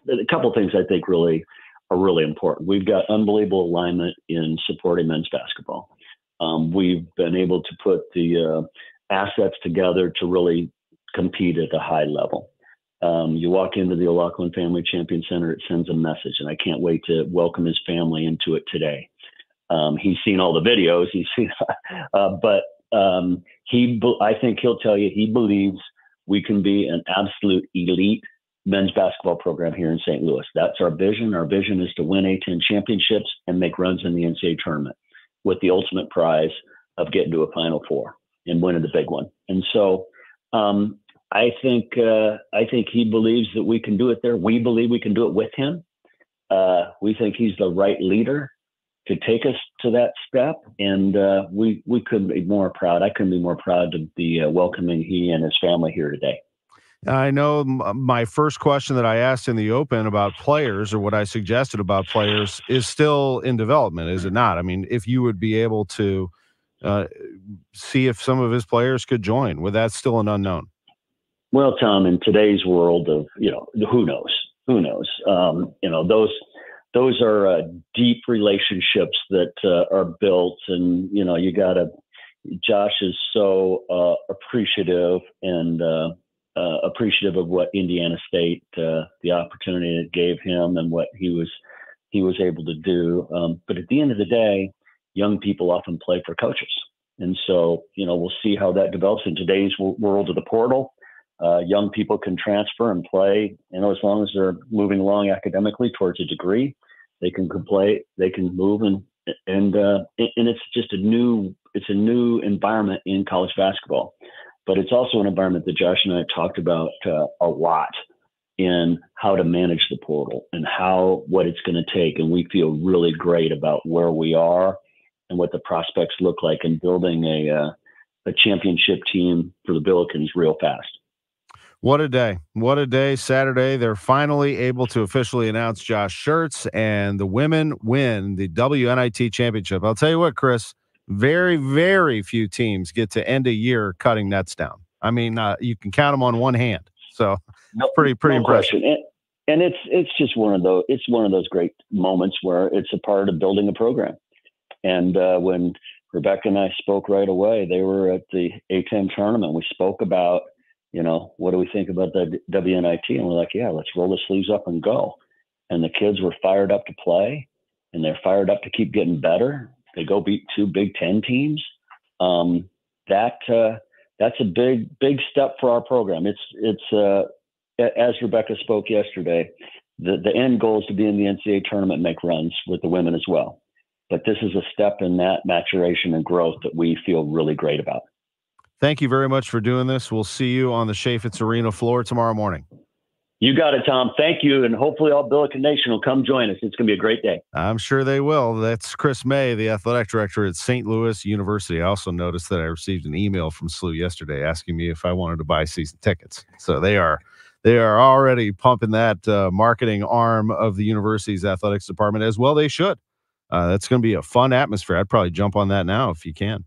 a couple things I think really are really important. We've got unbelievable alignment in supporting men's basketball. Um, we've been able to put the uh, assets together to really compete at a high level. Um, you walk into the O'Loughlin Family Champion Center, it sends a message, and I can't wait to welcome his family into it today. Um, he's seen all the videos, he's seen, uh, but um, he, I think he'll tell you he believes we can be an absolute elite men's basketball program here in St. Louis. That's our vision. Our vision is to win A10 championships and make runs in the NCAA tournament with the ultimate prize of getting to a Final Four and winning the big one. And so um, I think uh, I think he believes that we can do it there. We believe we can do it with him. Uh, we think he's the right leader to take us to that step, and uh, we we couldn't be more proud. I couldn't be more proud to be uh, welcoming he and his family here today. I know my first question that I asked in the open about players, or what I suggested about players, is still in development, is it not? I mean, if you would be able to uh, see if some of his players could join, would that still an unknown? Well, Tom, in today's world of you know, who knows, who knows? Um, you know, those those are uh, deep relationships that uh, are built, and you know, you got to. Josh is so uh, appreciative and uh, uh, appreciative of what Indiana State, uh, the opportunity it gave him, and what he was he was able to do. Um, but at the end of the day, young people often play for coaches, and so you know we'll see how that develops in today's world of the portal. Uh, young people can transfer and play, you know, as long as they're moving along academically towards a degree, they can play, they can move, and and uh, and it's just a new it's a new environment in college basketball but it's also an environment that Josh and I talked about uh, a lot in how to manage the portal and how what it's going to take. And we feel really great about where we are and what the prospects look like in building a uh, a championship team for the Billikens real fast. What a day. What a day. Saturday, they're finally able to officially announce Josh Schertz, and the women win the WNIT championship. I'll tell you what, Chris, very, very few teams get to end a year cutting nets down. I mean, uh, you can count them on one hand. So no, pretty, pretty no impressive. And, and it's it's just one of those it's one of those great moments where it's a part of building a program. And uh, when Rebecca and I spoke right away, they were at the A10 tournament. We spoke about, you know, what do we think about the WNIT? And we're like, yeah, let's roll the sleeves up and go. And the kids were fired up to play, and they're fired up to keep getting better. They go beat two Big Ten teams. Um, that uh, that's a big big step for our program. It's it's uh, as Rebecca spoke yesterday. The the end goal is to be in the NCAA tournament, make runs with the women as well. But this is a step in that maturation and growth that we feel really great about. Thank you very much for doing this. We'll see you on the Chaifetz Arena floor tomorrow morning. You got it, Tom. Thank you. And hopefully all Billiken Nation will come join us. It's going to be a great day. I'm sure they will. That's Chris May, the athletic director at St. Louis University. I also noticed that I received an email from SLU yesterday asking me if I wanted to buy season tickets. So they are they are already pumping that uh, marketing arm of the university's athletics department as well. They should. Uh, that's going to be a fun atmosphere. I'd probably jump on that now if you can.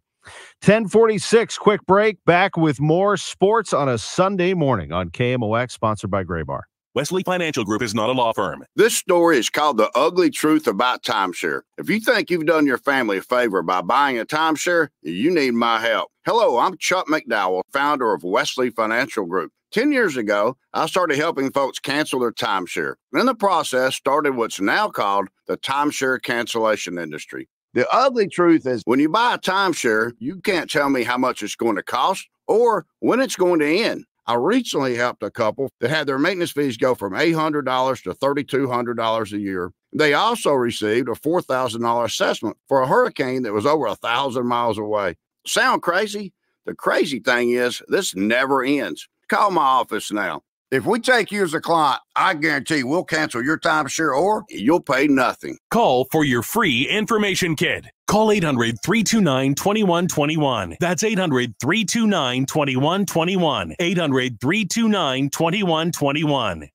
1046, quick break. Back with more sports on a Sunday morning on KMOX, sponsored by Graybar. Wesley Financial Group is not a law firm. This story is called The Ugly Truth About Timeshare. If you think you've done your family a favor by buying a timeshare, you need my help. Hello, I'm Chuck McDowell, founder of Wesley Financial Group. 10 years ago, I started helping folks cancel their timeshare. In the process, started what's now called the timeshare cancellation industry. The ugly truth is when you buy a timeshare, you can't tell me how much it's going to cost or when it's going to end. I recently helped a couple that had their maintenance fees go from $800 to $3,200 a year. They also received a $4,000 assessment for a hurricane that was over a thousand miles away. Sound crazy? The crazy thing is, this never ends. Call my office now. If we take you as a client, I guarantee we'll cancel your timeshare or you'll pay nothing. Call for your free information kit. Call 800 329 2121. That's 800 329 2121. 800 329 2121.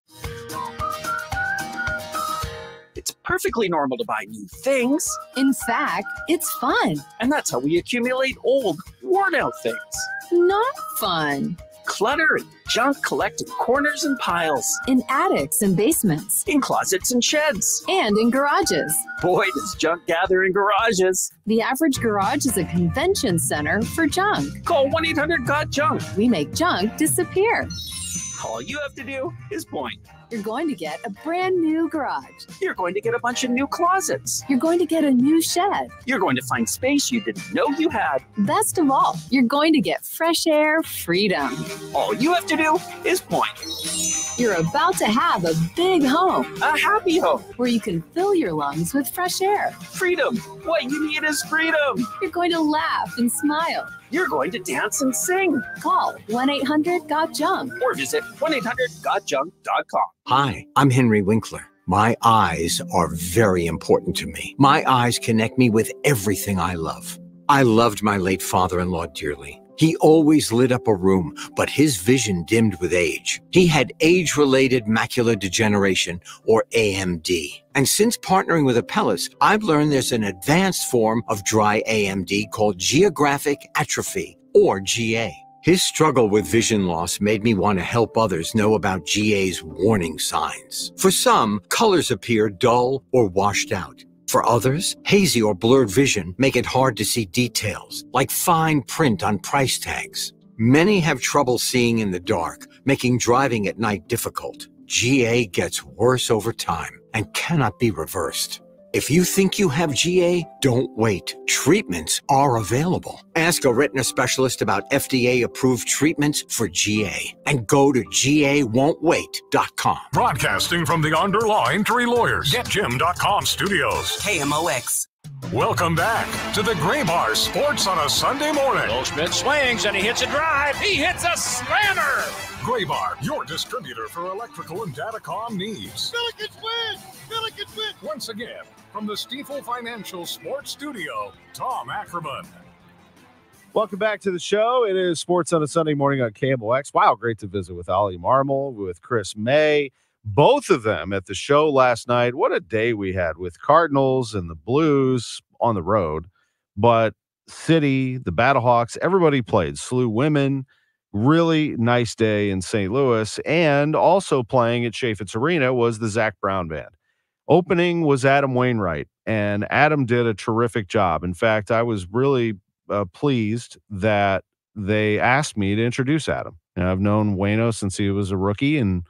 It's perfectly normal to buy new things. In fact, it's fun. And that's how we accumulate old, worn out things. Not fun clutter and junk collected in corners and piles. In attics and basements. In closets and sheds. And in garages. Boy, does junk gather in garages. The average garage is a convention center for junk. Call 1 800 Got Junk. We make junk disappear. All you have to do is point. You're going to get a brand new garage. You're going to get a bunch of new closets. You're going to get a new shed. You're going to find space you didn't know you had. Best of all, you're going to get fresh air freedom. All you have to do is point. You're about to have a big home, a happy home, where you can fill your lungs with fresh air. Freedom. What you need is freedom. You're going to laugh and smile. You're going to dance and sing. Call 1 800 Got Junk or visit 1 800 GotJunk.com. Hi, I'm Henry Winkler. My eyes are very important to me. My eyes connect me with everything I love. I loved my late father in law dearly. He always lit up a room, but his vision dimmed with age. He had age related macular degeneration, or AMD. And since partnering with Apellis, I've learned there's an advanced form of dry AMD called geographic atrophy, or GA. His struggle with vision loss made me want to help others know about GA's warning signs. For some, colors appear dull or washed out. For others, hazy or blurred vision make it hard to see details, like fine print on price tags. Many have trouble seeing in the dark, making driving at night difficult. GA gets worse over time and cannot be reversed. If you think you have GA, don't wait. Treatments are available. Ask a retina specialist about FDA approved treatments for GA and go to GAWon'tWait.com. Broadcasting from the Underline Three Lawyers, GetJim.com studios. KMOX. Welcome back to the Graybar Sports on a Sunday morning. Goldschmidt swings and he hits a drive. He hits a slammer. Graybar, your distributor for electrical and datacom needs. Billikens win! Billikens win! Once again, from the Stifel Financial Sports Studio, Tom Ackerman. Welcome back to the show. It is Sports on a Sunday morning on KMOX. Wow, great to visit with Ollie Marmol, with Chris May, both of them at the show last night. What a day we had with Cardinals and the Blues on the road, but City, the Battlehawks, everybody played. SLU women really nice day in St. Louis. And also playing at Chaifetz Arena was the Zac Brown Band. Opening was Adam Wainwright, and Adam did a terrific job. In fact, I was really uh, pleased that they asked me to introduce Adam. And I've known Wayno since he was a rookie, and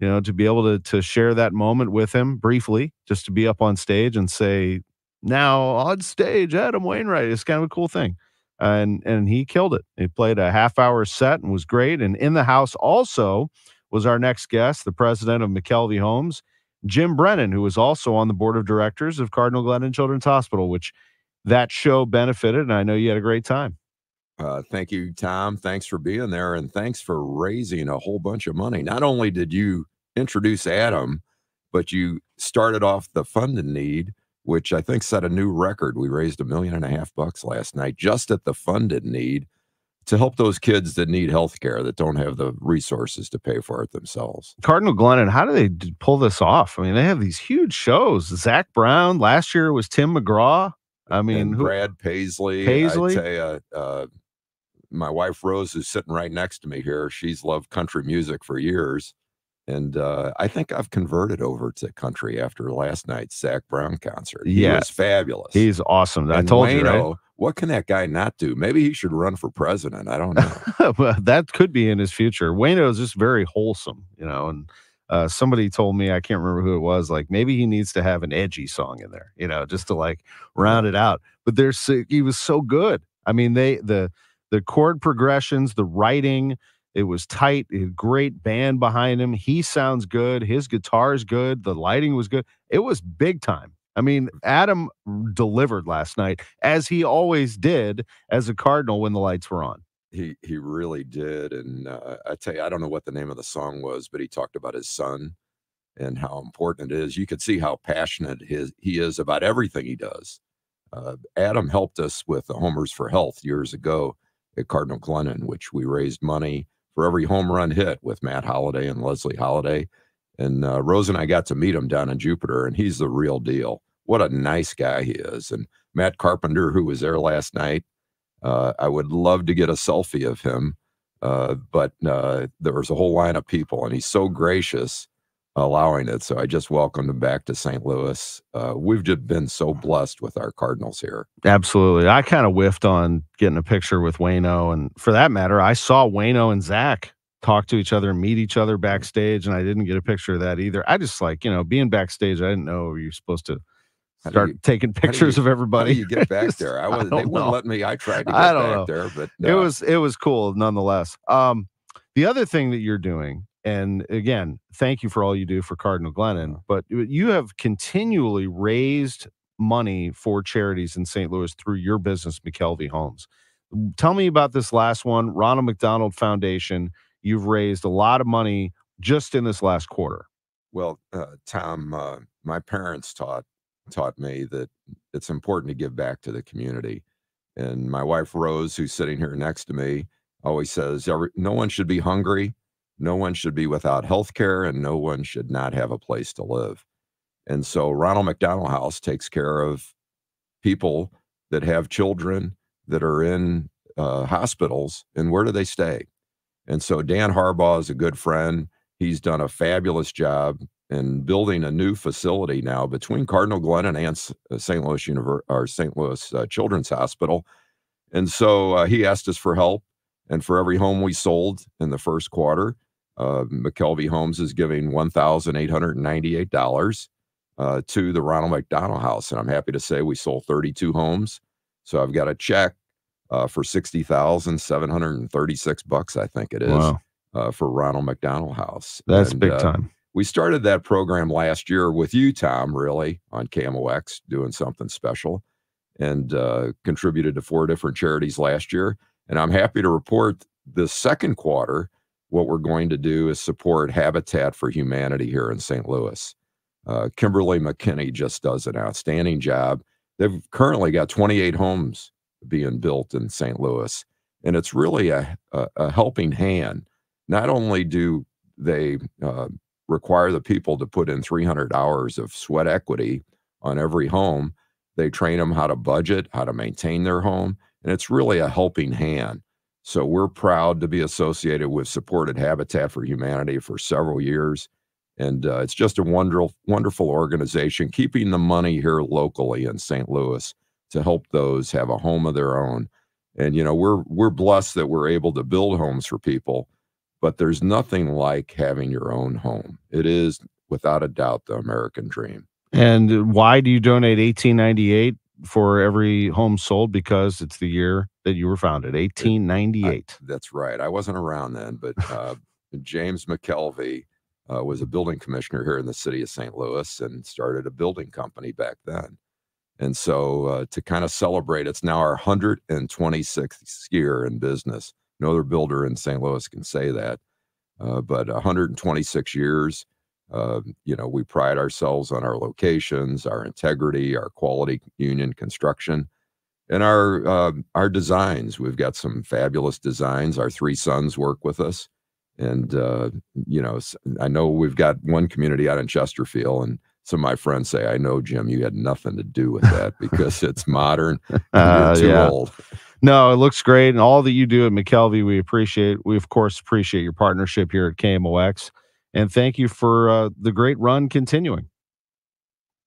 you know to be able to to share that moment with him briefly, just to be up on stage and say, "Now on stage, Adam Wainwright," is kind of a cool thing and and he killed it. He played a half hour set and was great. And in the house also was our next guest, the president of McKelvey Homes, Jim Brennan, who was also on the board of directors of Cardinal Glennon Children's Hospital, which that show benefited. And I know you had a great time. Uh, thank you, Tom. Thanks for being there, and thanks for raising a whole bunch of money. Not only did you introduce Adam, but you started off the funded need which I think set a new record. We raised a million and a half bucks last night just at the funded need to help those kids that need health care that don't have the resources to pay for it themselves. Cardinal Glennon, how do they pull this off? I mean, they have these huge shows. Zac Brown, last year was Tim McGraw. I mean, and Brad Paisley. Paisley. I tell you, uh, my wife Rose, who's sitting right next to me here, she's loved country music for years. And uh, I think I've converted over to country after last night's Zac Brown concert. He yeah, was fabulous. He's awesome. I And told you, right? what can that guy not do? Maybe he should run for president. I don't know. well, that could be in his future. Wayno is just very wholesome, you know. And uh, somebody told me I can't remember who it was. Like maybe he needs to have an edgy song in there, you know, just to like round it out. But there's he was so good. I mean, they the the chord progressions, the writing. It was tight. A great band behind him. He sounds good. His guitar's good. The lighting was good. It was big time. I mean, Adam delivered last night, as he always did as a Cardinal when the lights were on. he he really did. And uh, I tell you, I don't know what the name of the song was, but he talked about his son and how important it is. You could see how passionate his he is about everything he does. Uh, Adam helped us with the Homers for Health years ago at Cardinal Glennon, which we raised money for every home run hit with Matt Holliday and Leslie Holliday. And uh, Rose and I got to meet him down in Jupiter, and he's the real deal. What a nice guy he is. And Matt Carpenter, who was there last night, uh, I would love to get a selfie of him. Uh, but uh, there was a whole line of people, and he's so gracious allowing it. So I just welcomed him back to St. Louis. Uh, we've just been so blessed with our Cardinals here. Absolutely. I kind of whiffed on getting a picture with Wayno. And for that matter, I saw Wayno and Zac talk to each other and meet each other backstage. And I didn't get a picture of that either. I just like, you know, being backstage, I didn't know you're supposed to start you- taking pictures you- of everybody. You get back there? I was. they don't wouldn't know. let me. I tried to get I don't back know. there, but it uh, was it was cool nonetheless. Um, the other thing that you're doing, and again, thank you for all you do for Cardinal Glennon, but you- have continually raised money for charities in St. Louis through your business, McKelvey Homes. Tell me about this last one, Ronald McDonald Foundation. You've raised a lot of money just in this last quarter. Well, uh, Tom, uh, my parents taught taught me that it's important to give back to the community, and my wife Rose, who's sitting here next to me, always says, Every, "No one should be hungry, no one should be without health care, and no one should not have a place to live." And so, Ronald McDonald House takes care of people that have children that are in uh, hospitals, and where do they stay? And so Dan Harbaugh is a good friend. He's done a fabulous job in building a new facility now between Cardinal Glennon and S- uh, St. Louis Univer- or St. Louis uh, Children's Hospital. And so uh, he asked us for help. And for every home we sold in the first quarter, uh, McKelvey Homes is giving $1,898 uh, to the Ronald McDonald House. And I'm happy to say we sold 32 homes. So I've got a check uh, for 60,736 bucks, I think it is, Wow. uh, for Ronald McDonald House. That's And, big uh, time. we started that program last year with you, Tom, really on KMOX, doing something special, and uh, contributed to four different charities last year. And I'm happy to report the second quarter, what we're going to do is support Habitat for Humanity here in St. Louis. Uh, Kimberly McKinney just does an outstanding job. They've currently got 28 homes being built in St. Louis, and it's really a, a, a helping hand. Not only do they uh, require the people to put in 300 hours of sweat equity on every home, they train them how to budget, how to maintain their home, and it's really a helping hand. So we're proud to be associated with supported Habitat for Humanity for several years. And uh, it's just a wonderful, wonderful organization keeping the money here locally in St. Louis to help those have a home of their own. And you know, we're we're blessed that we're able to build homes for people, but there's nothing like having your own home. It is without a doubt the American dream. And why do you donate 1898 for every home sold? Because it's the year that you were founded, 1898. I, that's right. I wasn't around then, but uh, James McKelvey uh, was a building commissioner here in the city of St. Louis and started a building company back then. And so uh, to kind of celebrate, it's now our 126th year in business. No other builder in St. Louis can say that. Uh, but 126 years, uh, you know, we pride ourselves on our locations, our integrity, our quality union construction, and our uh, our designs. We've got some fabulous designs. Our three sons work with us, and uh, you know, I know we've got one community out in Chesterfield, and some of my friends say, "I know, Jim, you had nothing to do with that because it's modern. Uh, you're too yeah. old." No, it looks great, and all that you do at McKelvey, we appreciate. We of course appreciate your partnership here at KMOX, and thank you for uh, the great run continuing.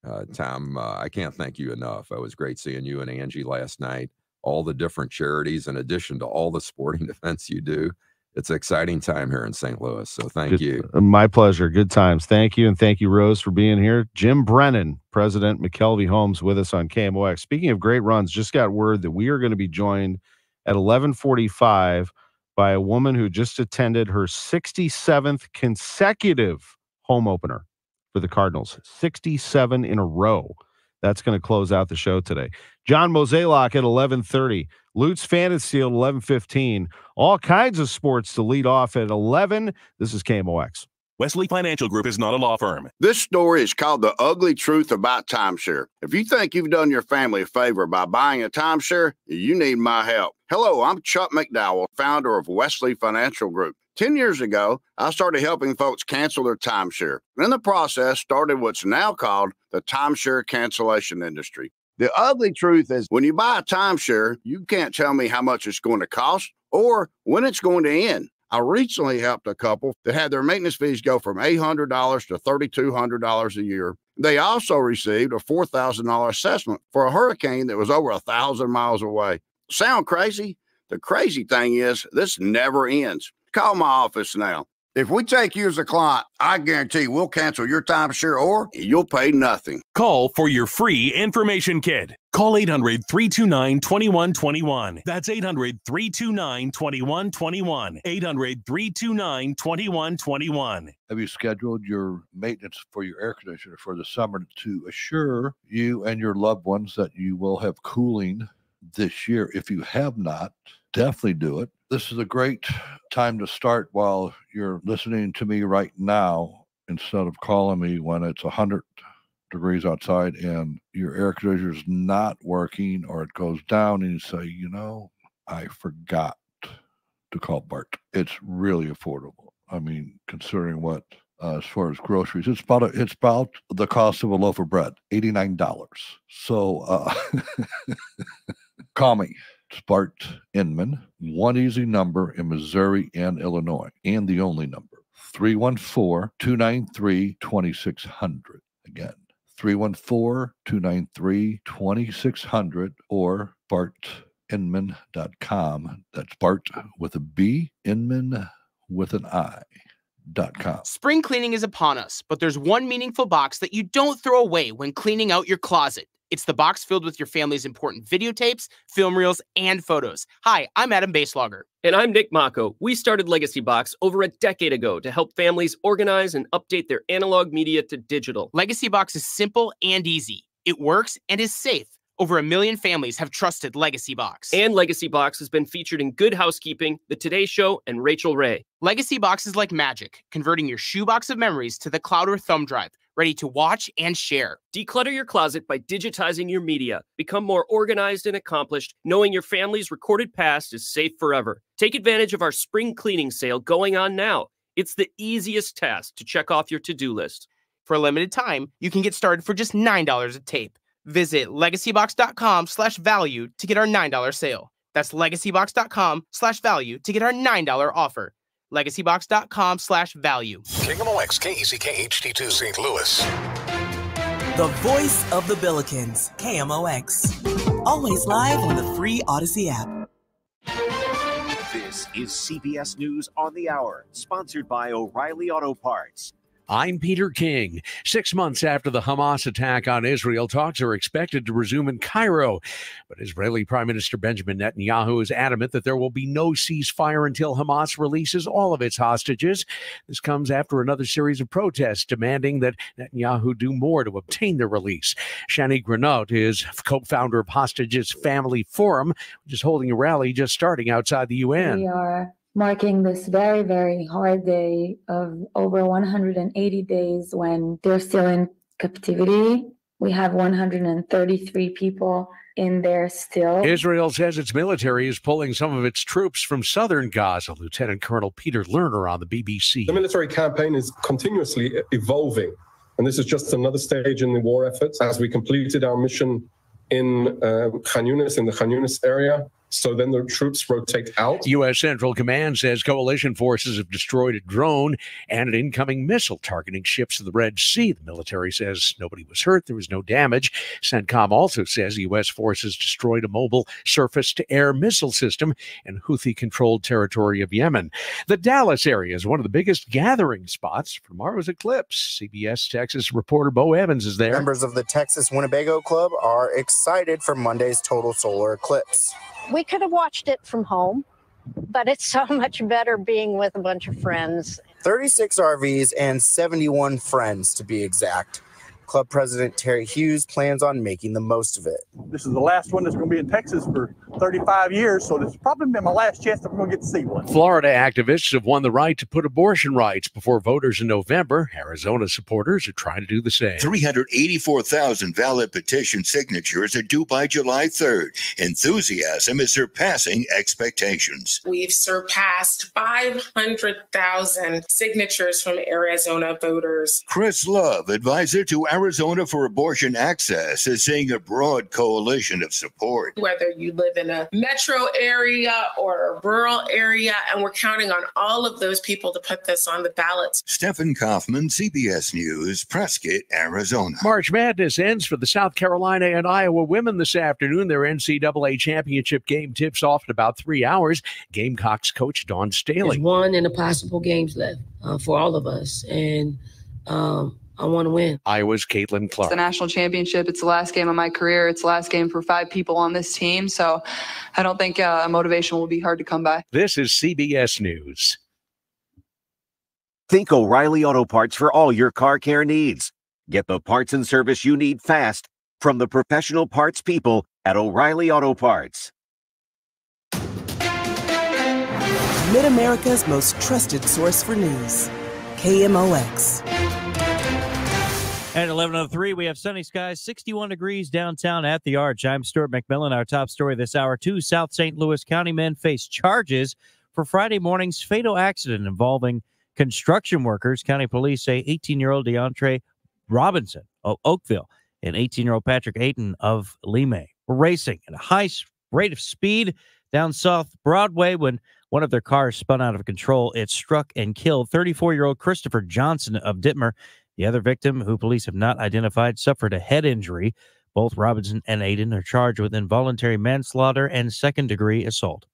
Uh, Tom, uh, I can't thank you enough. It was great seeing you and Angie last night. All the different charities, in addition to all the sporting events you do, it's an exciting time here in St. Louis. So thank Good- you. uh, My pleasure. Good times. Thank you, and thank you, Rose, for being here. Jim Brennan, President McKelvey Homes, with us on KMOX. Speaking of great runs, just got word that we are going to be joined at 11:45 by a woman who just attended her 67th consecutive home opener for the Cardinals. 67 in a row. That's going to close out the show today. John Mozeliak at 11:30. Lutz Fantasy at 11:15. All kinds of sports to lead off at 11. This is KMOX. Wesley Financial Group is not a law firm. This story is called The Ugly Truth About Timeshare. If you think you've done your family a favor by buying a timeshare, you need my help. Hello, I'm Chuck McDowell, founder of Wesley Financial Group. 10 years ago, I started helping folks cancel their timeshare. In the process, started what's now called the timeshare cancellation industry. The ugly truth is when you buy a timeshare, you can't tell me how much it's going to cost or when it's going to end. I recently helped a couple that had their maintenance fees go from $800 to $3,200 a year. They also received a $4,000 assessment for a hurricane that was over a thousand miles away. Sound crazy? The crazy thing is, this never ends. Call my office now. If we take you as a client, I guarantee we'll cancel your timeshare or you'll pay nothing. Call for your free information kit. Call 800 329 2121. That's 800 329 2121. 800 329 2121. Have you scheduled your maintenance for your air conditioner for the summer to assure you and your loved ones that you will have cooling this year? If you have not, definitely do it. This is a great time to start while you're listening to me right now instead of calling me when it's 100 degrees outside and your air conditioner is not working or it goes down and you say, you know, I forgot to call Bart. It's really affordable. I mean, considering what uh, as far as groceries, it's about a, it's about the cost of a loaf of bread, eighty nine dollars. So uh, call me. Bart Inman, one easy number in Missouri and Illinois, and the only number 314 293 2600. Again, 314 293 2600 or bartinman.com. That's Bart with a B, Inman with an I. Com. Spring cleaning is upon us, but there's one meaningful box that you don't throw away when cleaning out your closet. It's the box filled with your family's important videotapes, film reels, and photos. Hi, I'm Adam Baselogger. And I'm Nick Mako. We started Legacy Box over a decade ago to help families organize and update their analog media to digital. Legacy Box is simple and easy. It works and is safe. Over a million families have trusted Legacy Box. And Legacy Box has been featured in Good Housekeeping, The Today Show, and Rachael Ray. Legacy Box is like magic, converting your shoebox of memories to the cloud or thumb drive, ready to watch and share. Declutter your closet by digitizing your media. Become more organized and accomplished, knowing your family's recorded past is safe forever. Take advantage of our spring cleaning sale going on now. It's the easiest task to check off your to do list. For a limited time, you can get started for just $9 a tape. Visit legacybox.com slash value to get our $9 sale. That's legacybox.com slash value to get our $9 offer. Legacybox.com slash value. KMOX KEZK HD2 St. Louis. The voice of the Billikens, KMOX. Always live on the free Audacy app. This is CBS News on the Hour, sponsored by O'Reilly Auto Parts. I'm Peter King. Six months after the Hamas attack on Israel, talks are expected to resume in Cairo. But Israeli Prime Minister Benjamin Netanyahu is adamant that there will be no ceasefire until Hamas releases all of its hostages. This comes after another series of protests demanding that Netanyahu do more to obtain their release. Shani Granot is co founder of Hostages Family Forum, which is holding a rally just starting outside the UN. We are marking this very, very hard day of over 180 days when they're still in captivity. We have 133 people in there still. Israel says its military is pulling some of its troops from southern Gaza. Lieutenant Colonel Peter Lerner on the BBC. The military campaign is continuously evolving, and this is just another stage in the war effort. As we completed our mission in uh, Khan Yunis, in the Khan Yunis area, so then the troops rotate out. U.S. Central Command says coalition forces have destroyed a drone and an incoming missile targeting ships in the Red Sea. The military says nobody was hurt, there was no damage. CENTCOM also says U.S. forces destroyed a mobile surface to air missile system in Houthi controlled territory of Yemen. The Dallas area is one of the biggest gathering spots for tomorrow's eclipse. CBS Texas reporter Bo Evans is there. Members of the Texas Winnebago Club are excited for Monday's total solar eclipse. We could have watched it from home, but it's so much better being with a bunch of friends. 36 RVs and 71 friends to be exact. Club President Terry Hughes plans on making the most of it. This is the last one that's going to be in Texas for 35 years, so this has probably been my last chance that we're going to get to see one. Florida activists have won the right to put abortion rights before voters in November. Arizona supporters are trying to do the same. 384,000 valid petition signatures are due by July 3rd. Enthusiasm is surpassing expectations. We've surpassed 500,000 signatures from Arizona voters. Chris Love, advisor to Arizona for Abortion Access, is seeing a broad coalition of support. Whether you live in a metro area or a rural area, and we're counting on all of those people to put this on the ballots. Stephen Kaufman, CBS News, Prescott, Arizona. March Madness ends for the South Carolina and Iowa women this afternoon. Their NCAA championship game tips off in about three hours. Gamecocks coach Dawn Staley. There's one and a possible games left uh, for all of us, and um, I want to win. Iowa's Caitlin It's Clark. the national championship. It's the last game of my career. It's the last game for five people on this team. So I don't think uh, motivation will be hard to come by. This is CBS News. Think O'Reilly Auto Parts for all your car care needs. Get the parts and service you need fast from the professional parts people at O'Reilly Auto Parts. Mid America's most trusted source for news. KMOX. At 11.03, we have sunny skies, 61 degrees downtown at the Arch. I'm Stuart McMillan. Our top story this hour, two South St. Louis County men face charges for Friday morning's fatal accident involving construction workers. County police say 18-year-old DeAndre Robinson of Oakville and 18-year-old Patrick Ayton of Lemay were racing at a high rate of speed down South Broadway when one of their cars spun out of control. It struck and killed 34-year-old Christopher Johnson of Dittmer. The other victim, who police have not identified, suffered a head injury. Both Robinson and Aiden are charged with involuntary manslaughter and second degree assault.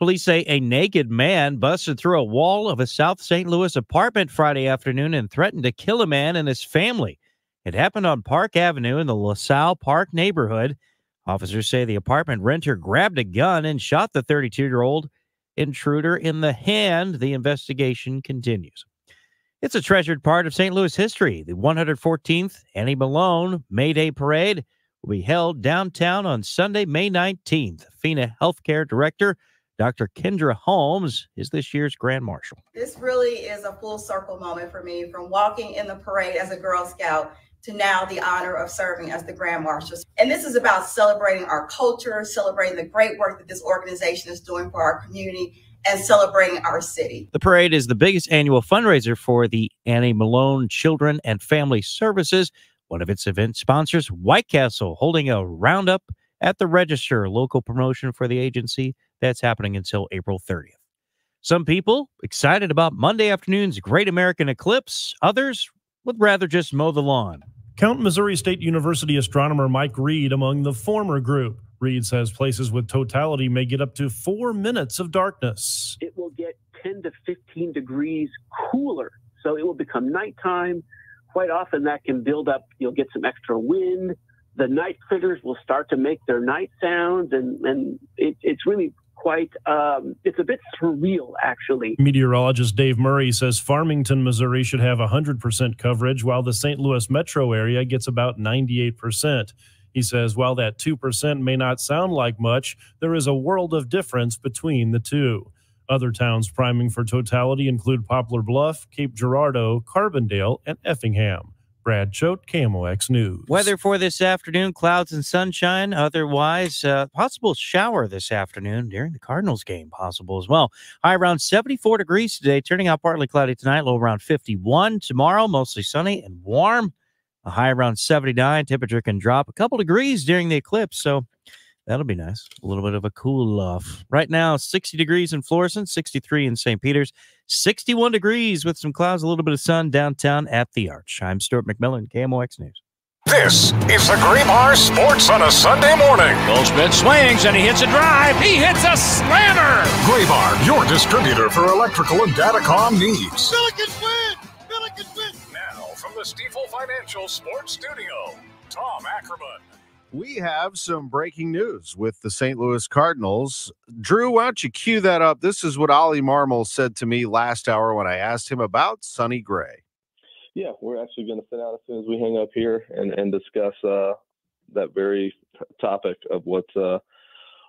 Police say a naked man busted through a wall of a South St. Louis apartment Friday afternoon and threatened to kill a man and his family. It happened on Park Avenue in the LaSalle Park neighborhood. Officers say the apartment renter grabbed a gun and shot the 32 year old intruder in the hand. The investigation continues. It's a treasured part of St. Louis history. The 114th Annie Malone May Day Parade will be held downtown on Sunday, May 19th. Affinia Healthcare Director Dr. Kendra Holmes is this year's Grand Marshal. This really is a full circle moment for me from walking in the parade as a Girl Scout to now the honor of serving as the Grand Marshal. And this is about celebrating our culture, celebrating the great work that this organization is doing for our community, and celebrating our city. The parade is the biggest annual fundraiser for the Annie Malone Children and Family Services. One of its event sponsors, White Castle, holding a roundup at the Register, local promotion for the agency. That's happening until April 30th. Some people excited about Monday afternoon's Great American Eclipse, others would rather just mow the lawn. Count Missouri State University astronomer Mike Reed among the former group. Reed says places with totality may get up to four minutes of darkness. It will get 10 to 15 degrees cooler. So it will become nighttime. Quite often that can build up, you'll get some extra wind. The night critters will start to make their night sounds, and, and it, it's really quite, um, it's a bit surreal, actually. Meteorologist Dave Murray says Farmington, Missouri should have 100% coverage, while the St. Louis metro area gets about 98%. He says while that 2% may not sound like much, there is a world of difference between the two. Other towns priming for totality include Poplar Bluff, Cape Girardeau, Carbondale, and Effingham. Brad Choate, KMOX News. Weather for this afternoon clouds and sunshine. Otherwise, uh, possible shower this afternoon during the Cardinals game, possible as well. High around 74 degrees today, turning out partly cloudy tonight, low around 51. Tomorrow, mostly sunny and warm. A high around 79. Temperature can drop a couple degrees during the eclipse. So that'll be nice. A little bit of a cool off. Right now, 60 degrees in Florissant, 63 in St. Peter's, 61 degrees with some clouds, a little bit of sun downtown at the Arch. I'm Stuart McMillan, KMOX News. This is the Graybar Sports on a Sunday morning. Goldschmidt swings and he hits a drive. He hits a slammer. Graybar, your distributor for electrical and datacom needs. Billikens the Stifel Financial Sports Studio, Tom Ackerman. We have some breaking news with the St. Louis Cardinals. Drew, why don't you cue that up? This is what Ollie Marmol said to me last hour when I asked him about Sonny Gray. Yeah, we're actually going to sit out as soon as we hang up here and, and discuss uh, that very topic of what's uh,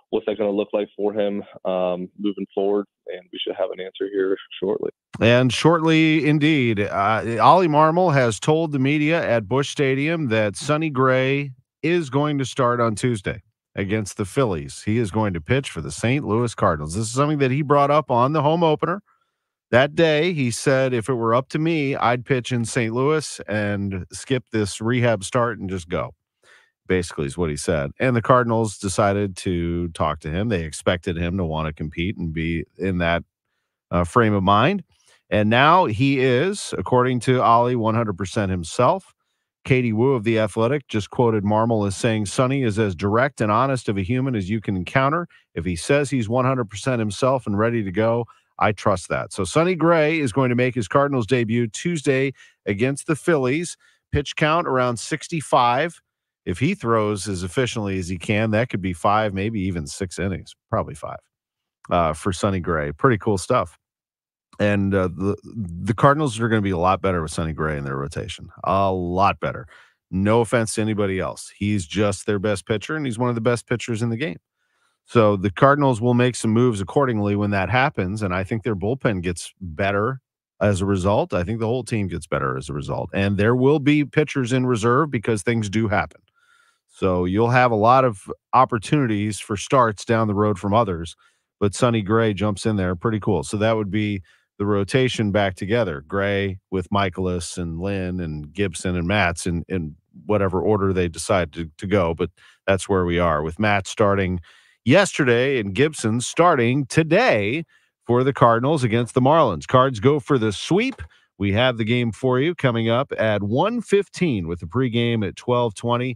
what's that going to look like for him um, moving forward, and we should have an answer here shortly. And shortly, indeed, uh, Ollie Marmol has told the media at Busch Stadium that Sonny Gray is going to start on Tuesday against the Phillies. He is going to pitch for the St. Louis Cardinals. This is something that he brought up on the home opener. That day, he said, if it were up to me, I'd pitch in St. Louis and skip this rehab start and just go. Basically, is what he said. And the Cardinals decided to talk to him. They expected him to want to compete and be in that uh, frame of mind. And now he is, according to Ollie, 100% himself. Katie Woo of The Athletic just quoted Marmol as saying, Sonny is as direct and honest of a human as you can encounter. If he says he's 100% himself and ready to go, I trust that. So Sonny Gray is going to make his Cardinals debut Tuesday against the Phillies. Pitch count around 65. If he throws as efficiently as he can, that could be five, maybe even six innings, probably five uh, for Sonny Gray. Pretty cool stuff. And uh, the the Cardinals are going to be a lot better with Sonny Gray in their rotation. A lot better. No offense to anybody else. He's just their best pitcher, and he's one of the best pitchers in the game. So the Cardinals will make some moves accordingly when that happens. And I think their bullpen gets better as a result. I think the whole team gets better as a result. And there will be pitchers in reserve because things do happen. So you'll have a lot of opportunities for starts down the road from others. But Sonny Gray jumps in there. Pretty cool. So that would be the rotation back together. Gray with Mikolas and Lynn and Gibson and Matz in, in whatever order they decide to, to go. But that's where we are with Matz starting yesterday and Gibson starting today for the Cardinals against the Marlins. Cards go for the sweep. We have the game for you coming up at 1:15 with the pregame at 12:20.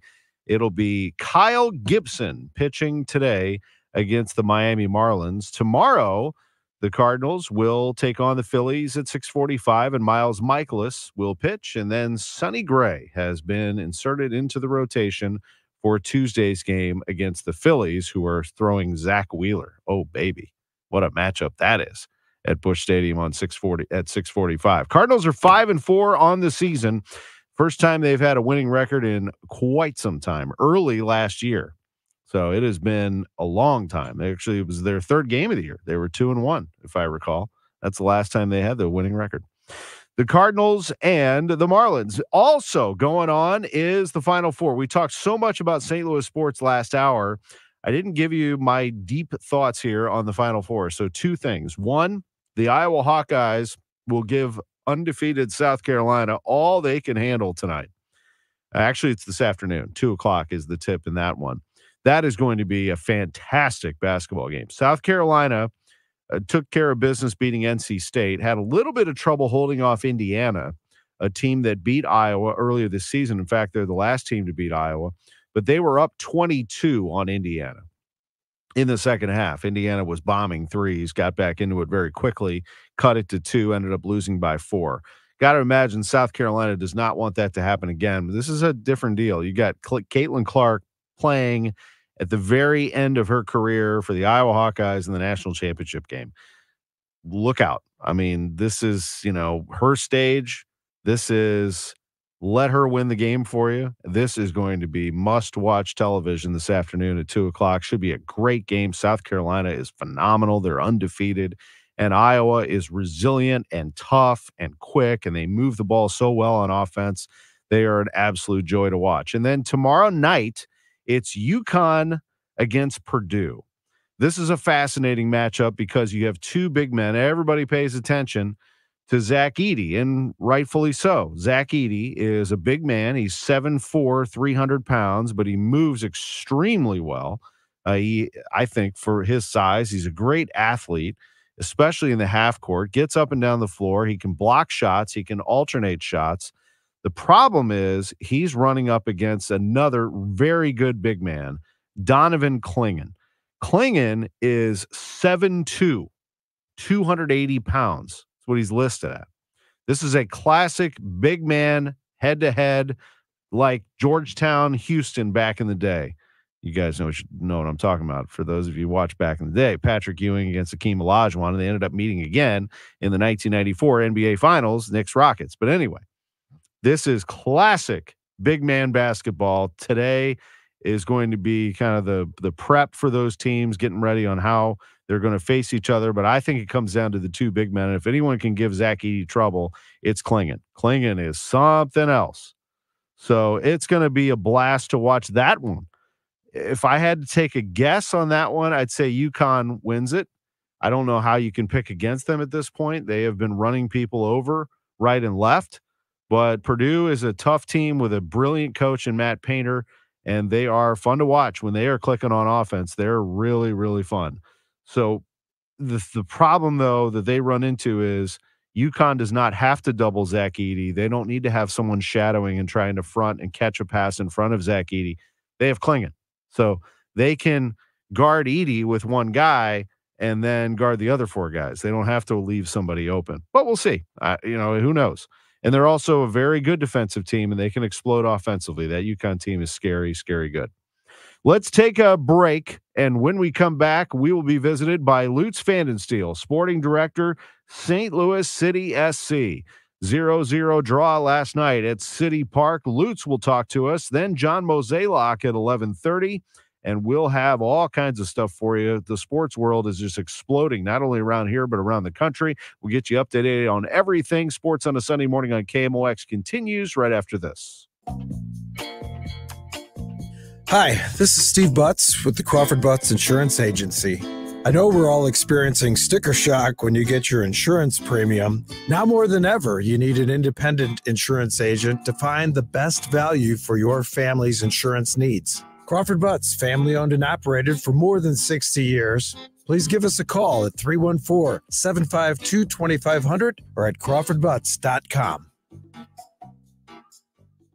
It'll be Kyle Gibson pitching today against the Miami Marlins. Tomorrow, the Cardinals will take on the Phillies at 6:45 and Miles Mikolas will pitch and then Sonny Gray has been inserted into the rotation for Tuesday's game against the Phillies who are throwing Zack Wheeler. Oh baby. What a matchup that is at Busch Stadium on 640 at 645. Cardinals are 5 and 4 on the season. First time they've had a winning record in quite some time. Early last year. So it has been a long time. Actually, it was their third game of the year. They were two and one, if I recall. That's the last time they had the winning record. The Cardinals and the Marlins. Also going on is the Final Four. We talked so much about St. Louis sports last hour. I didn't give you my deep thoughts here on the Final Four. So, two things. One, the Iowa Hawkeyes will give undefeated South Carolina all they can handle tonight. Actually, it's this afternoon. Two o'clock is the tip in that one. That is going to be a fantastic basketball game. South Carolina uh, took care of business beating NC State, had a little bit of trouble holding off Indiana, a team that beat Iowa earlier this season. In fact, they're the last team to beat Iowa, but they were up 22 on Indiana in the second half. Indiana was bombing threes, got back into it very quickly, cut it to two, ended up losing by four. Got to imagine South Carolina does not want that to happen again. This is a different deal. You got Caitlin Clark playing at the very end of her career for the Iowa Hawkeyes in the national championship game. Look out. I mean, this is, you know, her stage. This is let her win the game for you. This is going to be must watch television this afternoon at two o'clock. Should be a great game. South Carolina is phenomenal. They're undefeated. And Iowa is resilient and tough and quick, and they move the ball so well on offense. They are an absolute joy to watch. And then tomorrow night, it's UConn against Purdue. This is a fascinating matchup because you have two big men. Everybody pays attention to Zach Edey, and rightfully so. Zach Edey is a big man. He's 7'4, 300 pounds, but he moves extremely well. Uh, he, I think, for his size, he's a great athlete, especially in the half court. Gets up and down the floor. He can block shots. He can alternate shots. The problem is he's running up against another very good big man, Donovan Clingan. Clingan is 7'2, 280 pounds. That's what he's listed at. This is a classic big man head to head, like Georgetown, Houston back in the day. You guys know, know what I'm talking about. For those of you who watched back in the day, Patrick Ewing against Akeem Olajuwon, and they ended up meeting again in the 1994 NBA Finals, Knicks Rockets. But anyway, this is classic big man basketball. Today is going to be kind of the the prep for those teams getting ready on how they're going to face each other. But I think it comes down to the two big men. And if anyone can give Zach Edey trouble, it's Clingan. Clingan is something else. So it's going to be a blast to watch that one. If I had to take a guess on that one, I'd say UConn wins it. I don't know how you can pick against them at this point. They have been running people over right and left. But Purdue is a tough team with a brilliant coach and Matt Painter, and they are fun to watch when they are clicking on offense. They're really, really fun. So the the problem though that they run into is UConn does not have to double Zach Edey. They don't need to have someone shadowing and trying to front and catch a pass in front of Zach Edey. They have Clingan. So they can guard Edey with one guy and then guard the other four guys. They don't have to leave somebody open. But we'll see. Uh, you know, who knows? And they're also a very good defensive team, and they can explode offensively. That UConn team is scary, scary good. Let's take a break. And when we come back, we will be visited by Lutz Pfannenstiel, sporting director, St. Louis City SC. 0 0 draw last night at City Park. Lutz will talk to us. Then John Mozeliak at 1130 and we'll have all kinds of stuff for you. The sports world is just exploding, not only around here, but around the country. We'll get you updated on everything. Sports on a Sunday morning on KMOX continues right after this. Hi, this is Steve Butts with the Crawford Butts Insurance Agency. I know we're all experiencing sticker shock when you get your insurance premium. Now more than ever, you need an independent insurance agent to find the best value for your family's insurance needs. Crawford Butts, family owned and operated for more than 60 years. Please give us a call at 314 752 2500 or at crawfordbutts.com.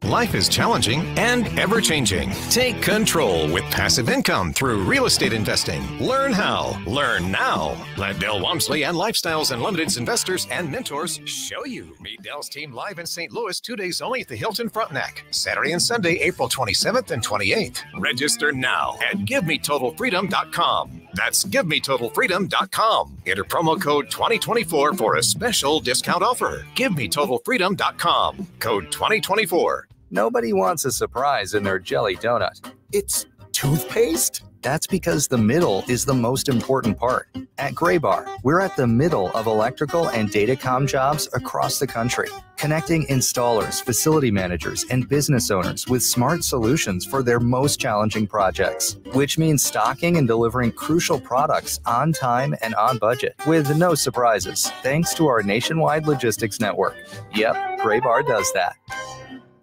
Life is challenging and ever changing. Take control with passive income through real estate investing. Learn how. Learn now. Let Del Walmsley and Lifestyles Unlimited's investors and mentors show you. Meet Del's team live in St. Louis two days only at the Hilton Frontenac. Saturday and Sunday, April 27th and 28th. Register now at GiveMeTotalFreedom.com. That's GiveMeTotalFreedom.com. Enter promo code 2024 for a special discount offer. GiveMeTotalFreedom.com. Code 2024. Nobody wants a surprise in their jelly donut. It's toothpaste? That's because the middle is the most important part. At Graybar, we're at the middle of electrical and datacom jobs across the country, connecting installers, facility managers, and business owners with smart solutions for their most challenging projects, which means stocking and delivering crucial products on time and on budget with no surprises, thanks to our nationwide logistics network. Yep, Graybar does that.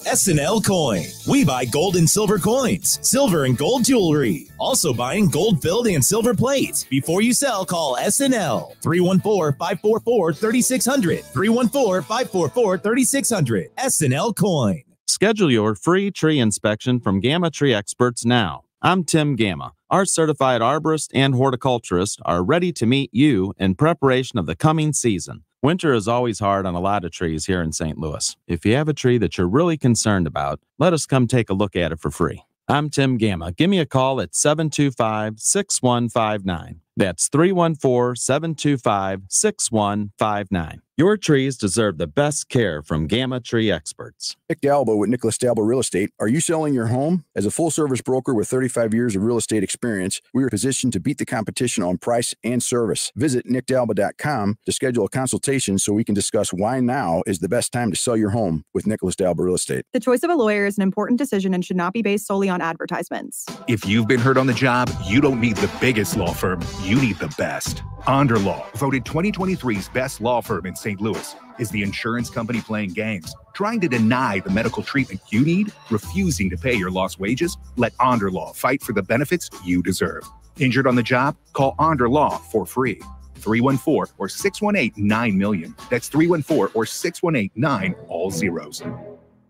SNL Coin. We buy gold and silver coins, silver and gold jewelry. Also buying gold filled and silver plates. Before you sell, call SNL 314 544 3600. 314 544 3600. SNL Coin. Schedule your free tree inspection from Gamma Tree Experts now. I'm Tim Gamma. Our certified arborist and horticulturist are ready to meet you in preparation of the coming season. Winter is always hard on a lot of trees here in St. Louis. If you have a tree that you're really concerned about, let us come take a look at it for free. I'm Tim Gamma. Give me a call at 725 6159. That's 314 725 6159. Your trees deserve the best care from Gamma Tree Experts. Nick Dalbo with Nicholas Dalbo Real Estate. Are you selling your home? As a full service broker with 35 years of real estate experience, we are positioned to beat the competition on price and service. Visit nickdalbo.com to schedule a consultation so we can discuss why now is the best time to sell your home with Nicholas Dalbo Real Estate. The choice of a lawyer is an important decision and should not be based solely on advertisements. If you've been hurt on the job, you don't need the biggest law firm, you need the best. Onderlaw, voted 2023's best law firm in St. Louis, is the insurance company playing games, trying to deny the medical treatment you need, refusing to pay your lost wages. Let Onderlaw fight for the benefits you deserve. Injured on the job? Call Onderlaw for free. 314 or 618 9 million. That's 314 or 618 9 all zeros.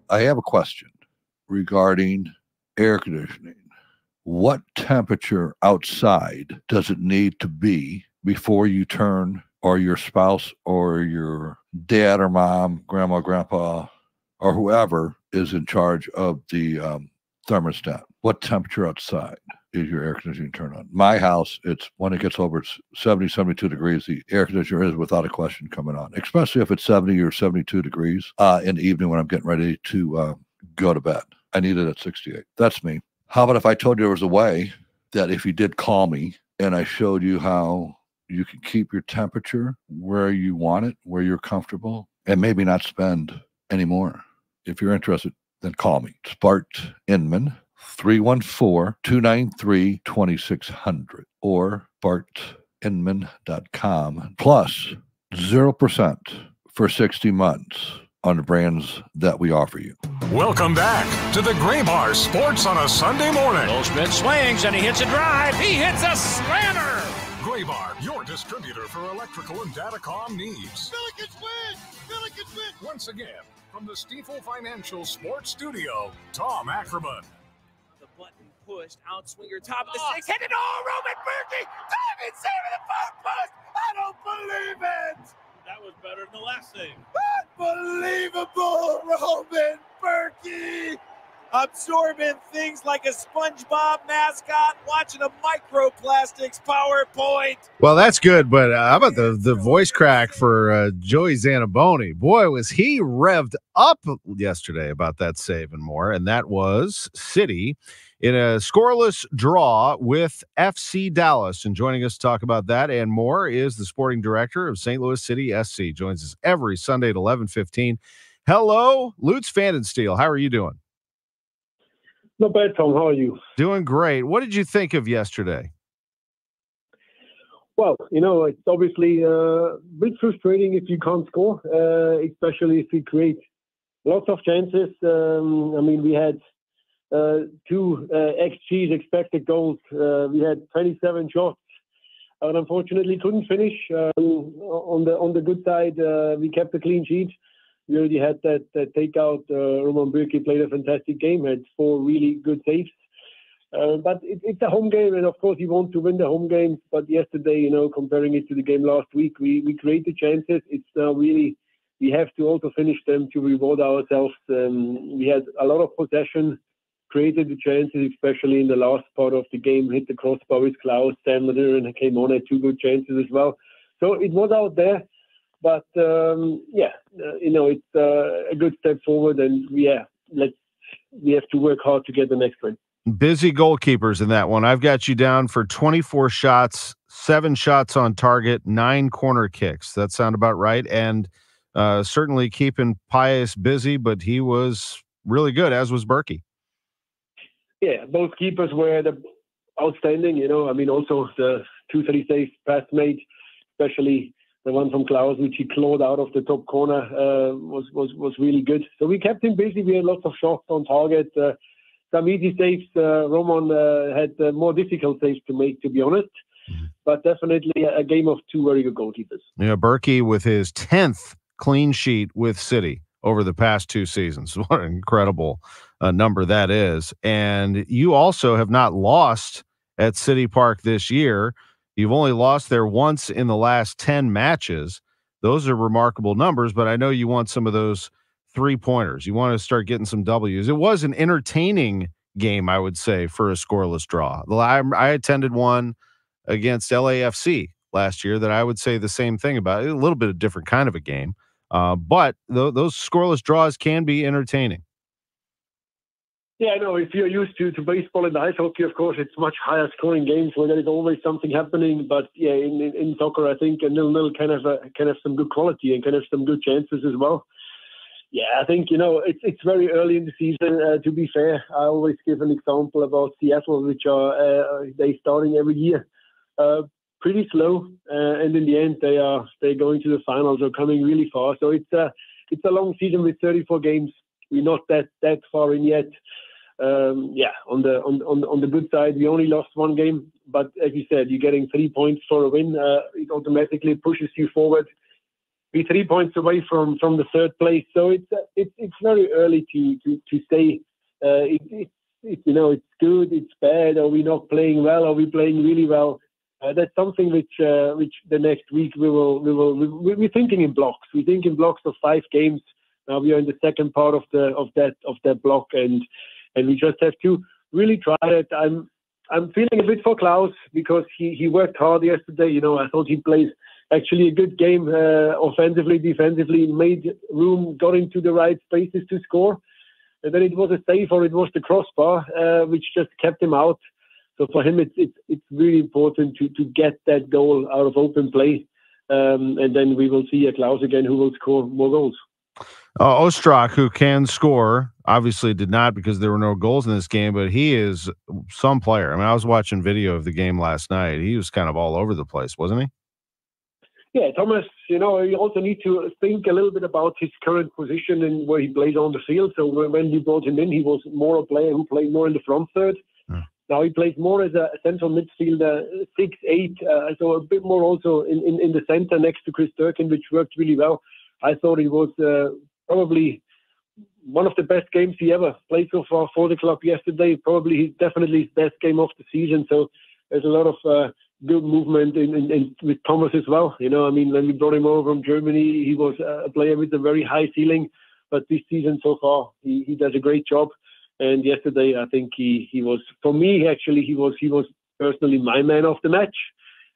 I have a question regarding air conditioning. What temperature outside does it need to be before you turn, or your spouse, or your dad or mom, grandma, grandpa, or whoever is in charge of the um, thermostat? What temperature outside is your air conditioning turned on? My house, it's when it gets over 70, 72 degrees, the air conditioner is without a question coming on, especially if it's 70 or 72 degrees uh, in the evening when I'm getting ready to uh, go to bed. I need it at 68. That's me. How about if I told you there was a way that if you did call me and I showed you how you can keep your temperature where you want it, where you're comfortable, and maybe not spend any more. If you're interested, then call me. It's Bart Inman, 314 293 2600 or bartinman.com plus 0% for 60 months on the brands that we offer you. Welcome back to the Graybar Sports on a Sunday morning. Goldschmidt swings and he hits a drive. He hits a slammer. Graybar, your distributor for electrical and datacom needs. Billikens win! Billikens win! Once again, from the Stifel Financial Sports Studio, Tom Ackerman. The button pushed, outswinger, top of the ah. six, hit it all, Roman Bürki! Diamond saving the far post! I don't believe it! That was better than the last thing. Unbelievable, Roman Bürki! Absorbing things like a SpongeBob mascot, watching a microplastics PowerPoint. Well, that's good, but uh, how about the the voice crack for uh, Joey Zanaboni? Boy, was he revved up yesterday about that save and more, and that was City in a scoreless draw with FC Dallas. And joining us to talk about that and more is the sporting director of St. Louis City SC. Joins us every Sunday at eleven fifteen. Hello, Lutz Pfannenstiel. How are you doing? Not bad, Tom. How are you? Doing great. What did you think of yesterday? Well, you know, it's obviously uh, a bit frustrating if you can't score, uh, especially if you create lots of chances. Um, I mean, we had uh, two uh, XGs expected goals. Uh, we had 27 shots, and unfortunately couldn't finish. Um, on the on the good side, uh, we kept a clean sheet. We already had that, that takeout. Uh, Roman Bürki played a fantastic game, had four really good saves. Uh, but it, it's a home game, and of course, you want to win the home games. But yesterday, you know, comparing it to the game last week, we, we created chances. It's now really, we have to also finish them to reward ourselves. Um, we had a lot of possession, created the chances, especially in the last part of the game, hit the crossbar with Klauss, Sandler, and came on at two good chances as well. So it was out there. But um, yeah, uh, you know, it's uh, a good step forward, and yeah, let's we have to work hard to get the next one. Busy goalkeepers in that one. I've got you down for 24 shots, seven shots on target, nine corner kicks. That sound about right? And uh, certainly keeping Pius busy, but he was really good, as was Bürki. Yeah, both keepers were the outstanding. You know, I mean, also the two three saves past made, especially the one from Klauss, which he clawed out of the top corner, uh, was was was really good. So we kept him busy. We had lots of shots on target. Uh, some easy saves. Uh, Roman uh, had uh, more difficult saves to make, to be honest. But definitely a game of two very good goalkeepers. Yeah, Bürki with his tenth clean sheet with City over the past two seasons. What an incredible uh, number that is! And you also have not lost at City Park this year. You've only lost there once in the last 10 matches. Those are remarkable numbers, but I know you want some of those three pointers. You want to start getting some W's. It was an entertaining game, I would say, for a scoreless draw. I, I attended one against LAFC last year that I would say the same thing about. A little bit of different kind of a game, uh, but th- those scoreless draws can be entertaining. Yeah, know. If you're used to, to baseball and ice hockey, of course, it's much higher scoring games where there is always something happening. But yeah, in, in, in soccer, I think a nil nil kind of uh, can have some good quality and can have some good chances as well. Yeah, I think you know it's it's very early in the season. Uh, to be fair, I always give an example about Seattle, which are uh, they starting every year, uh, pretty slow, uh, and in the end they are they going to the finals or coming really far. So it's a it's a long season with 34 games. We're not that that far in yet um, yeah, on the on, on on the good side, we only lost one game, but as you said, you're getting three points for a win. Uh, it automatically pushes you forward. Be three points away from from the third place, so it's uh, it's it's very early to to to say. Uh, it, it, it, you know, it's good, it's bad. Are we not playing well? Are we playing really well? Uh, that's something which uh, which the next week we will we will we, we're thinking in blocks. We think in blocks of five games. Now we are in the second part of the of that of that block, and and we just have to really try it. I'm I'm feeling a bit for Klauss because he he worked hard yesterday. You know, I thought he played actually a good game uh, offensively, defensively, made room, got into the right spaces to score. And then it was a save or it was the crossbar, uh, which just kept him out. So for him, it's it's it's really important to to get that goal out of open play, um, and then we will see a Klauss again who will score more goals. Uh, Ostrak, who can score, obviously did not because there were no goals in this game, but he is some player. I mean, I was watching video of the game last night. He was kind of all over the place, wasn't he? Yeah, Thomas, you know, you also need to think a little bit about his current position and where he plays on the field. So when you brought him in, he was more a player who played more in the front third. Hmm. Now he plays more as a central midfielder, six, eight, uh, so a bit more also in, in, in the center next to Chris Durkin, which worked really well. I thought he was uh, probably one of the best games he ever played so far for the club yesterday. Probably definitely his best game of the season. So there's a lot of uh, good movement in, in, in, with Thomas as well. You know, I mean, when we brought him over from Germany, he was a player with a very high ceiling. But this season so far, he, he does a great job. And yesterday, I think he, he was, for me, actually, he was he was personally my man of the match.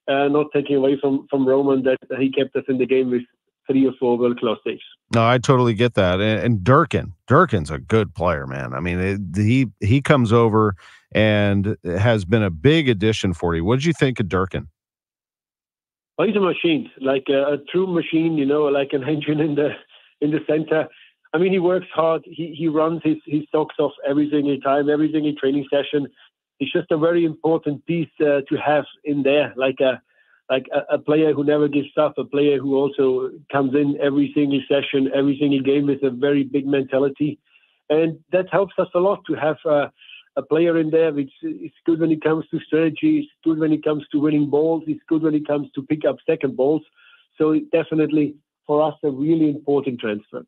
Uh, not taking away from from Roman that he kept us in the game with three or four world class saves. No, I totally get that. And, and Durkin, Durkin's a good player, man. I mean, it, he he comes over and has been a big addition for you. What did you think of Durkin? Well, he's a machine, like a, a, true machine. You know, like an engine in the in the center. I mean, he works hard. He he runs his his socks off every single time, every single training session. He's just a very important piece uh, to have in there, like a like a, a, player who never gives up, a player who also comes in every single session, every single game with a very big mentality, and that helps us a lot to have a, a player in there which is good when it comes to strategy, it's good when it comes to winning balls, it's good when it comes to pick up second balls. So definitely for us a really important transfer.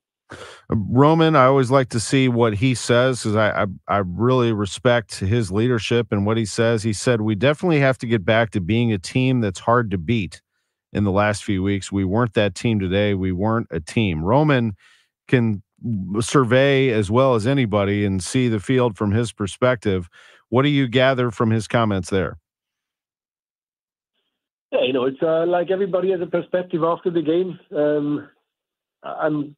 Roman, I always like to see what he says because I, I, I really respect his leadership and what he says. He said we definitely have to get back to being a team that's hard to beat. In the last few weeks, we weren't that team today. We weren't a team. Roman can survey as well as anybody and see the field from his perspective. What do you gather from his comments there? Yeah, you know, it's uh, like everybody has a perspective after the game. Um, I'm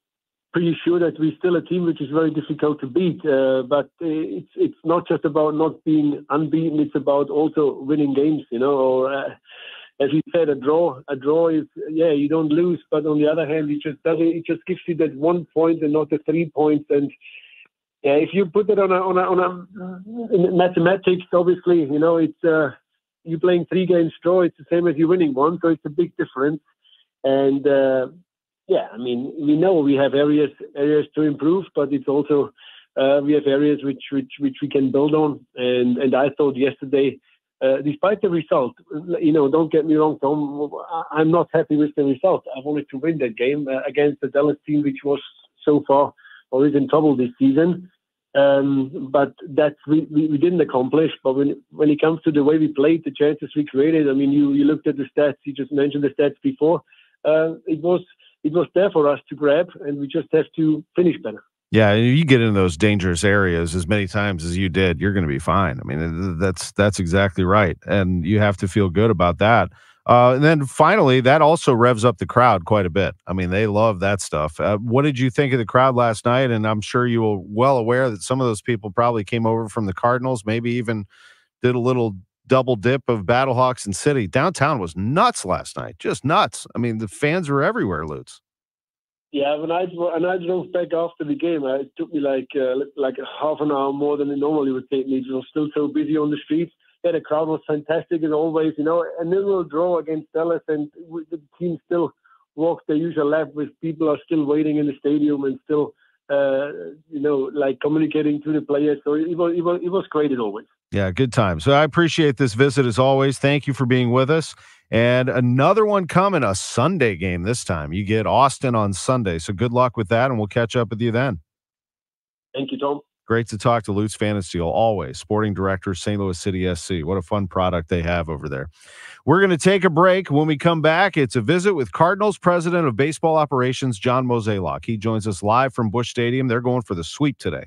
pretty sure that we're still a team which is very difficult to beat. Uh, but it's it's not just about not being unbeaten; it's about also winning games. You know, or uh, as you said, a draw. A draw is yeah, you don't lose, but on the other hand, it just doesn't. It just gives you that one point and not the three points. And yeah, if you put it on a on a on a mathematics, obviously, you know, it's uh, you're playing three games draw. It's the same as you winning one, so it's a big difference. And uh, yeah, I mean, we know we have areas areas to improve, but it's also uh, we have areas which which which we can build on. And and I thought yesterday. Uh, despite the result, you know, don't get me wrong, Tom. I'm not happy with the result. I wanted to win that game uh, against the Dallas team, which was so far always in trouble this season. Um, but that we, we, we, didn't accomplish. But when when it comes to the way we played, the chances we created, I mean, you, you looked at the stats. You just mentioned the stats before. Uh, it was it was there for us to grab, and we just have to finish better. Yeah, you get in those dangerous areas as many times as you did, you're going to be fine. I mean, that's that's exactly right, and you have to feel good about that. Uh, and then finally, that also revs up the crowd quite a bit. I mean, they love that stuff. Uh, what did you think of the crowd last night? And I'm sure you were well aware that some of those people probably came over from the Cardinals, maybe even did a little double dip of Battlehawks and City. Downtown was nuts last night, just nuts. I mean, the fans were everywhere, Lutz. Yeah, when I when I drove back after the game, it took me like uh, like half an hour more than it normally would take me. It was still so busy on the streets. Yeah, the crowd was fantastic as always. You know, and then we'll draw against Dallas, and the team still walks their usual lap. With people are still waiting in the stadium and still, uh, you know, like communicating to the players. So it was it was it was great as always. Yeah, good time. So I appreciate this visit as always. Thank you for being with us. And another one coming, a Sunday game this time. You get Austin on Sunday. So good luck with that, and we'll catch up with you then. Thank you, Tom. Great to talk to Lutz Pfannenstiel, always sporting director, St. Louis City SC. What a fun product they have over there. We're going to take a break. When we come back, it's a visit with Cardinals president of baseball operations, John Mozeliak. He joins us live from Busch Stadium. They're going for the sweep today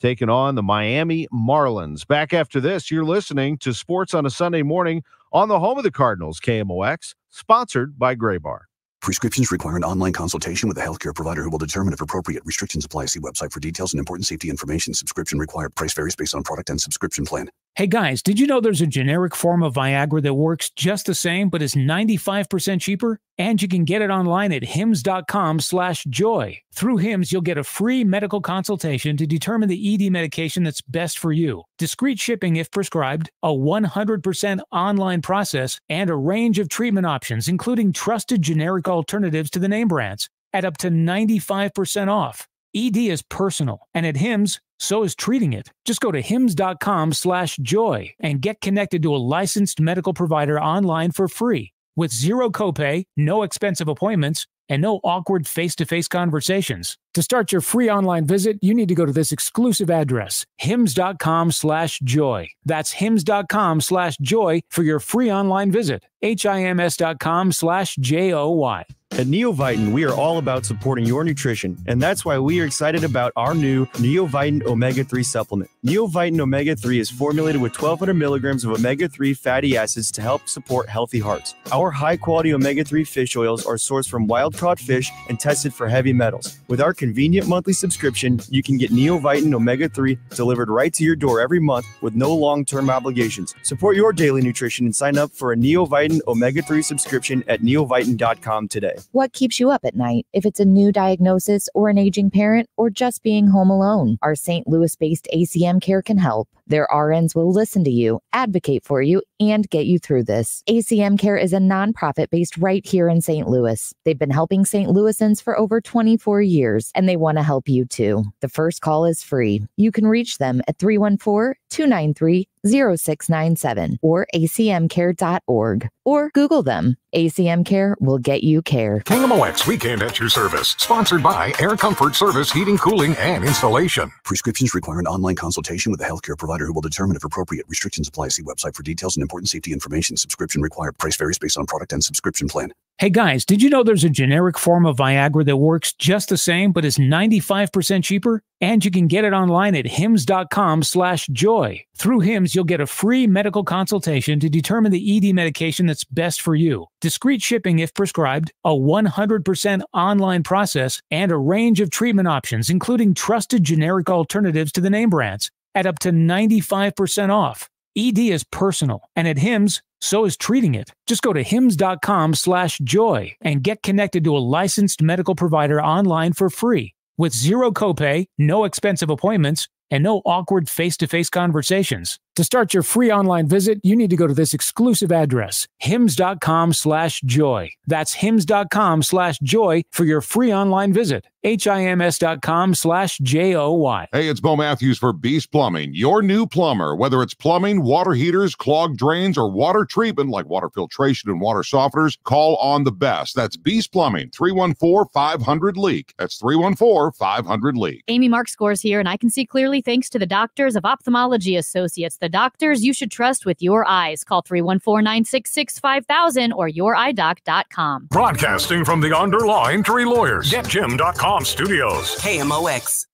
taking on the Miami Marlins. Back after this, you're listening to Sports on a Sunday morning on the home of the Cardinals, KMOX, sponsored by Graybar. Prescriptions require an online consultation with a healthcare provider who will determine if appropriate. Restrictions apply. See website for details and important safety information. Subscription required. Price varies based on product and subscription plan. Hey guys, did you know there's a generic form of Viagra that works just the same but is 95% cheaper? And you can get it online at hims.com slash joy. Through Hims, you'll get a free medical consultation to determine the ED medication that's best for you, discreet shipping if prescribed, a 100% online process, and a range of treatment options, including trusted generic alternatives to the name brands, at up to 95% off. ED is personal, and at Hims, so is treating it. Just go to hims.com slash joy and get connected to a licensed medical provider online for free with zero copay, no expensive appointments, and no awkward face-to-face conversations. To start your free online visit, you need to go to this exclusive address, hims.com slash joy. That's hims.com slash joy for your free online visit. H-I-M-S.com slash J-O-Y. At Neovitin, we are all about supporting your nutrition, and that's why we are excited about our new Neovitin Omega 3 supplement. Neovitin Omega 3 is formulated with 1,200 milligrams of omega 3 fatty acids to help support healthy hearts. Our high quality omega 3 fish oils are sourced from wild caught fish and tested for heavy metals. With our convenient monthly subscription, you can get Neovitin Omega 3 delivered right to your door every month with no long term obligations. Support your daily nutrition and sign up for a Neovitin Omega 3 subscription at neovitin.com today. What keeps you up at night? If it's a new diagnosis or an aging parent or just being home alone, our St. Louis based ACM Care can help. Their RNs will listen to you, advocate for you, and get you through this. ACM Care is a nonprofit based right here in St. Louis. They've been helping St. Louisans for over 24 years, and they want to help you too. The first call is free. You can reach them at 314 293 0697 or acmcare.org or Google them. ACM Care will get you care. KMOX Weekend at your service. Sponsored by Air Comfort Service Heating, Cooling, and Installation. Prescriptions require an online consultation with a healthcare provider who will determine if appropriate. Restrictions apply. See website for details and important safety information. Subscription required. Price varies based on product and subscription plan. Hey guys, did you know there's a generic form of Viagra that works just the same but is 95% cheaper? And you can get it online at hims.com slash joy. Through Hims, you'll get a free medical consultation to determine the ED medication that's best for you, discreet shipping if prescribed, a 100% online process, and a range of treatment options, including trusted generic alternatives to the name brands, at up to 95% off. ED is personal, and at Hims, so is treating it. Just go to hims.com slash joy and get connected to a licensed medical provider online for free with zero copay, no expensive appointments, and no awkward face-to-face conversations. To start your free online visit, you need to go to this exclusive address, hims.com slash joy. That's hims.com slash joy for your free online visit. H-I-M-S.com slash J-O-Y. Hey, it's Bo Matthews for Beast Plumbing, your new plumber. Whether it's plumbing, water heaters, clogged drains, or water treatment like water filtration and water softeners, call on the best. That's Beast Plumbing, 314-500-LEAK. That's 314-500-LEAK. Amy Marxkors here, and I can see clearly thanks to the doctors of Ophthalmology Associates, the doctors you should trust with your eyes. Call 314-966-5000 or youridoc.com. Broadcasting from the underlying tree lawyers. GetJim.com studios. KMOX.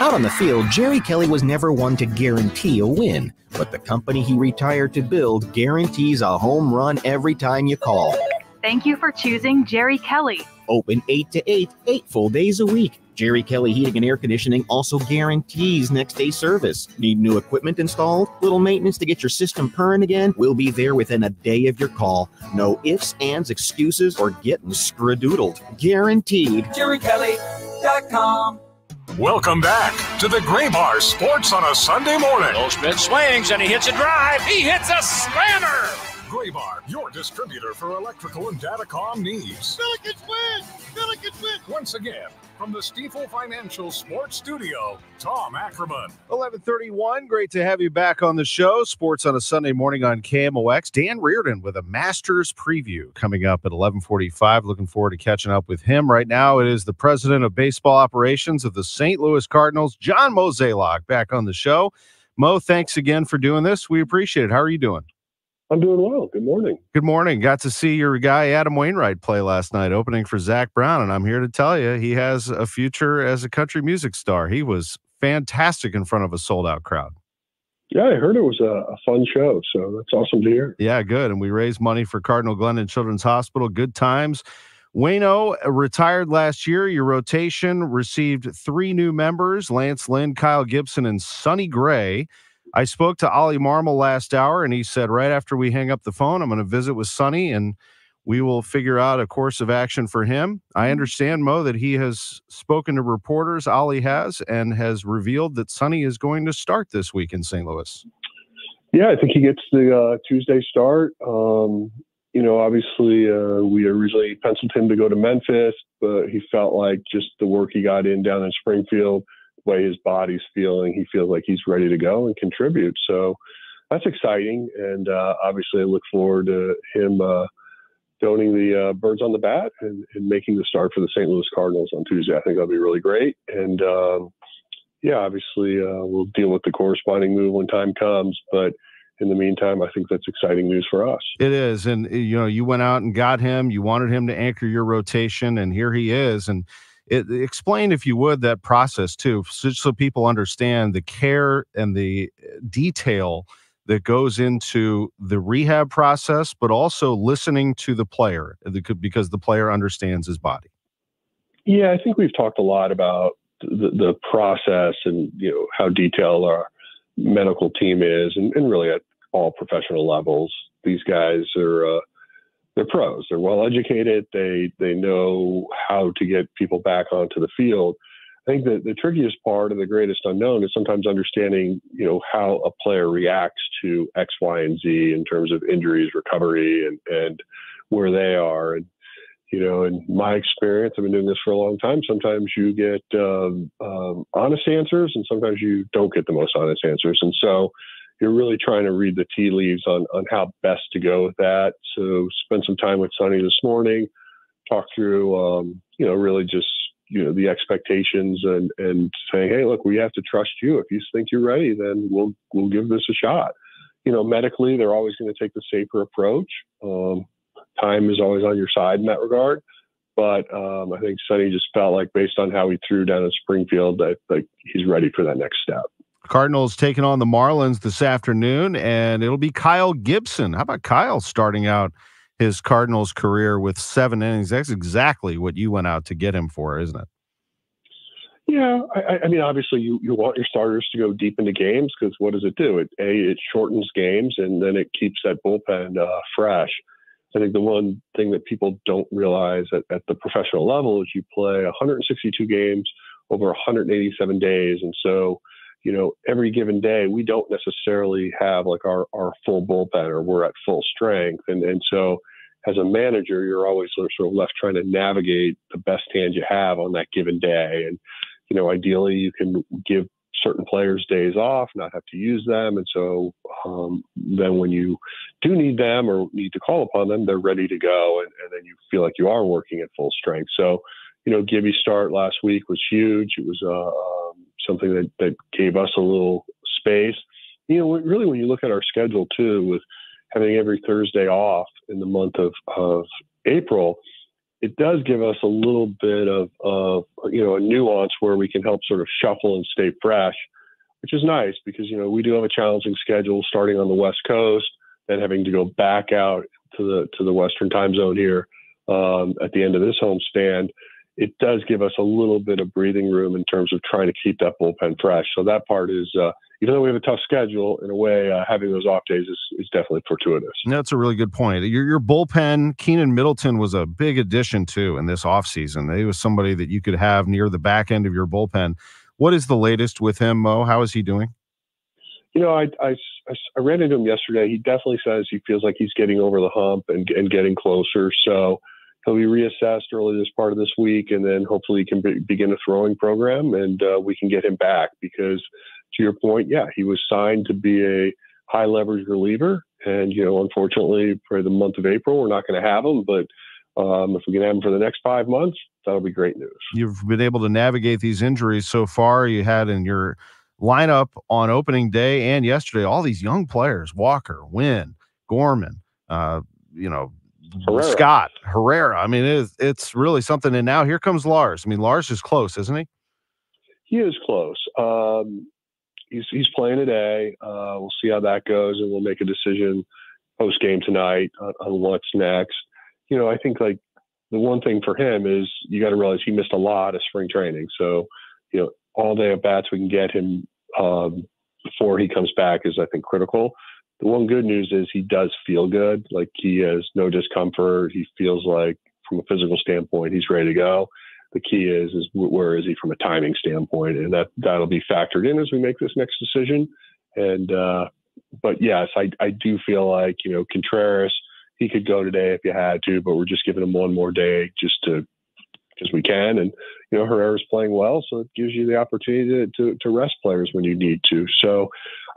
Out on the field, Jerry Kelly was never one to guarantee a win, but the company he retired to build guarantees a home run every time you call. Thank you for choosing Jerry Kelly. Open 8 to 8, 8 full days a week. Jerry Kelly Heating and Air Conditioning also guarantees next day service. Need new equipment installed? Little maintenance to get your system purring again? We'll be there within a day of your call. No ifs, ands, excuses, or getting scradoodled. Guaranteed. JerryKelly.com. Welcome back to the Graybar Sports on a Sunday morning. Goldschmidt swings and he hits a drive. He hits a slammer. Graybar, your distributor for electrical and datacom needs. Billikens win! Billikens win! Once again, from the Stifel Financial Sports Studio, Tom Ackerman. 1131. Great to have you back on the show. Sports on a Sunday morning on KMOX. Dan Reardon with a Masters preview coming up at 1145. Looking forward to catching up with him. Right now, it is the president of baseball operations of the St. Louis Cardinals, John Mozeliak, back on the show. Mo, thanks again for doing this. We appreciate it. How are you doing? I'm doing well. Good morning. Good morning. Got to see your guy Adam Wainwright play last night, opening for Zac Brown, and I'm here to tell you he has a future as a country music star. He was fantastic in front of a sold out crowd. Yeah, I heard it was a, a, fun show, so that's awesome to hear. Yeah, good. And we raised money for Cardinal Glennon Children's Hospital. Good times. Wayno retired last year. Your rotation received three new members: Lance Lynn, Kyle Gibson, and Sonny Gray. I spoke to Ollie Marmol last hour, and he said right after we hang up the phone, I'm going to visit with Sonny, and we will figure out a course of action for him. I Mm-hmm. understand, Mo, that he has spoken to reporters, Ollie has, and has revealed that Sonny is going to start this week in St. Louis. Yeah, I think he gets the uh, Tuesday start. Um, you know, obviously, uh, we originally penciled him to go to Memphis, but he felt like just the work he got in down in Springfield, way his body's feeling, he feels like he's ready to go and contribute. So that's exciting. And uh, obviously, I look forward to him uh, donating the uh, birds on the bat and, and, making the start for the St. Louis Cardinals on Tuesday. I think that'll be really great. And um, yeah, obviously, uh, we'll deal with the corresponding move when time comes. But in the meantime, I think that's exciting news for us. It is. And, you know, you went out and got him, you wanted him to anchor your rotation, and here he is. And it, explain, if you would, that process too, so, so people understand the care and the uh, detail that goes into the rehab process, but also listening to the player because the player understands his body. Yeah, I think we've talked a lot about the, the process and you know how detailed our medical team is, and, and really at all professional levels. These guys are uh, they're pros. They're well educated. They they know how to get people back onto the field. I think that the trickiest part and the greatest unknown is sometimes understanding, you know, how a player reacts to X, Y, and Z in terms of injuries, recovery, and and where they are. And you know, in my experience, I've been doing this for a long time. Sometimes you get um, um, honest answers, and sometimes you don't get the most honest answers. And so, you're really trying to read the tea leaves on on how best to go with that. So, spend some time with Sonny this morning, talk through, um, you know, really just you know the expectations and and saying hey look we have to trust you. If you think you're ready then we'll we'll give this a shot. You know medically they're always going to take the safer approach. Um, time is always on your side in that regard. But um, i think sonny just felt like based on how he threw down in springfield that like he's ready for that next step Cardinals taking on the Marlins this afternoon, and it'll be Kyle Gibson. How about Kyle starting out his Cardinals career with seven innings. That's exactly what you went out to get him for, isn't it? Yeah, I, I mean, obviously, you, you want your starters to go deep into games because what does it do? It a it shortens games and then it keeps that bullpen uh, fresh. I think the one thing that people don't realize at, at the professional level is you play 162 games over 187 days, and so you know, every given day we don't necessarily have like our, our full bullpen or we're at full strength. And, and so as a manager, you're always sort of left trying to navigate the best hand you have on that given day. And, you know, ideally you can give certain players days off, not have to use them. And so um, then when you do need them or need to call upon them, they're ready to go. And, and then you feel like you are working at full strength. So, you know, Gibby's start last week was huge. It was uh, um, something that, that gave us a little space. You know, really, when you look at our schedule too, with having every Thursday off in the month of, of April, it does give us a little bit of, of, you know, a nuance where we can help sort of shuffle and stay fresh, which is nice because, you know, we do have a challenging schedule starting on the West Coast, then having to go back out to the, to the Western time zone here um, at the end of this homestand it does give us a little bit of breathing room in terms of trying to keep that bullpen fresh. So that part is, uh, even though we have a tough schedule, in a way, uh, having those off days is, is definitely fortuitous. That's a really good point. Your, your bullpen, Keynan Middleton was a big addition too in this offseason. He was somebody that you could have near the back end of your bullpen. What is the latest with him, Mo? How is he doing? You know, I, I, I ran into him yesterday. He definitely says he feels like he's getting over the hump and, and getting closer. So, he'll be reassessed early this part of this week, and then hopefully he can be, begin a throwing program, and uh, we can get him back. Because to your point, yeah, he was signed to be a high leverage reliever, and you know, unfortunately, for the month of April, we're not going to have him. But um, if we can have him for the next five months, that'll be great news. You've been able to navigate these injuries so far. You had in your lineup on opening day and yesterday all these young players: Walker, Winn, Gorman. Uh, you know, Herrera. Scott Herrera. I mean, it's it's really something. And now here comes Lars. I mean, Lars is close, isn't he? He is close. Um, he's he's playing today. Uh, we'll see how that goes, and we'll make a decision post game tonight on, on, what's next. You know, I think like the one thing for him is you got to realize he missed a lot of spring training. So, you know, all day at bats we can get him um, before he comes back is I think critical the one good news is he does feel good. Like he has no discomfort. He feels like, from a physical standpoint, he's ready to go. The key is is where is he from a timing standpoint, and that that'll be factored in as we make this next decision. And uh, but yes, I I do feel like you know Contreras he could go today if you had to, but we're just giving him one more day just to because we can. And you know Herrera's playing well, so it gives you the opportunity to, to, to rest players when you need to. So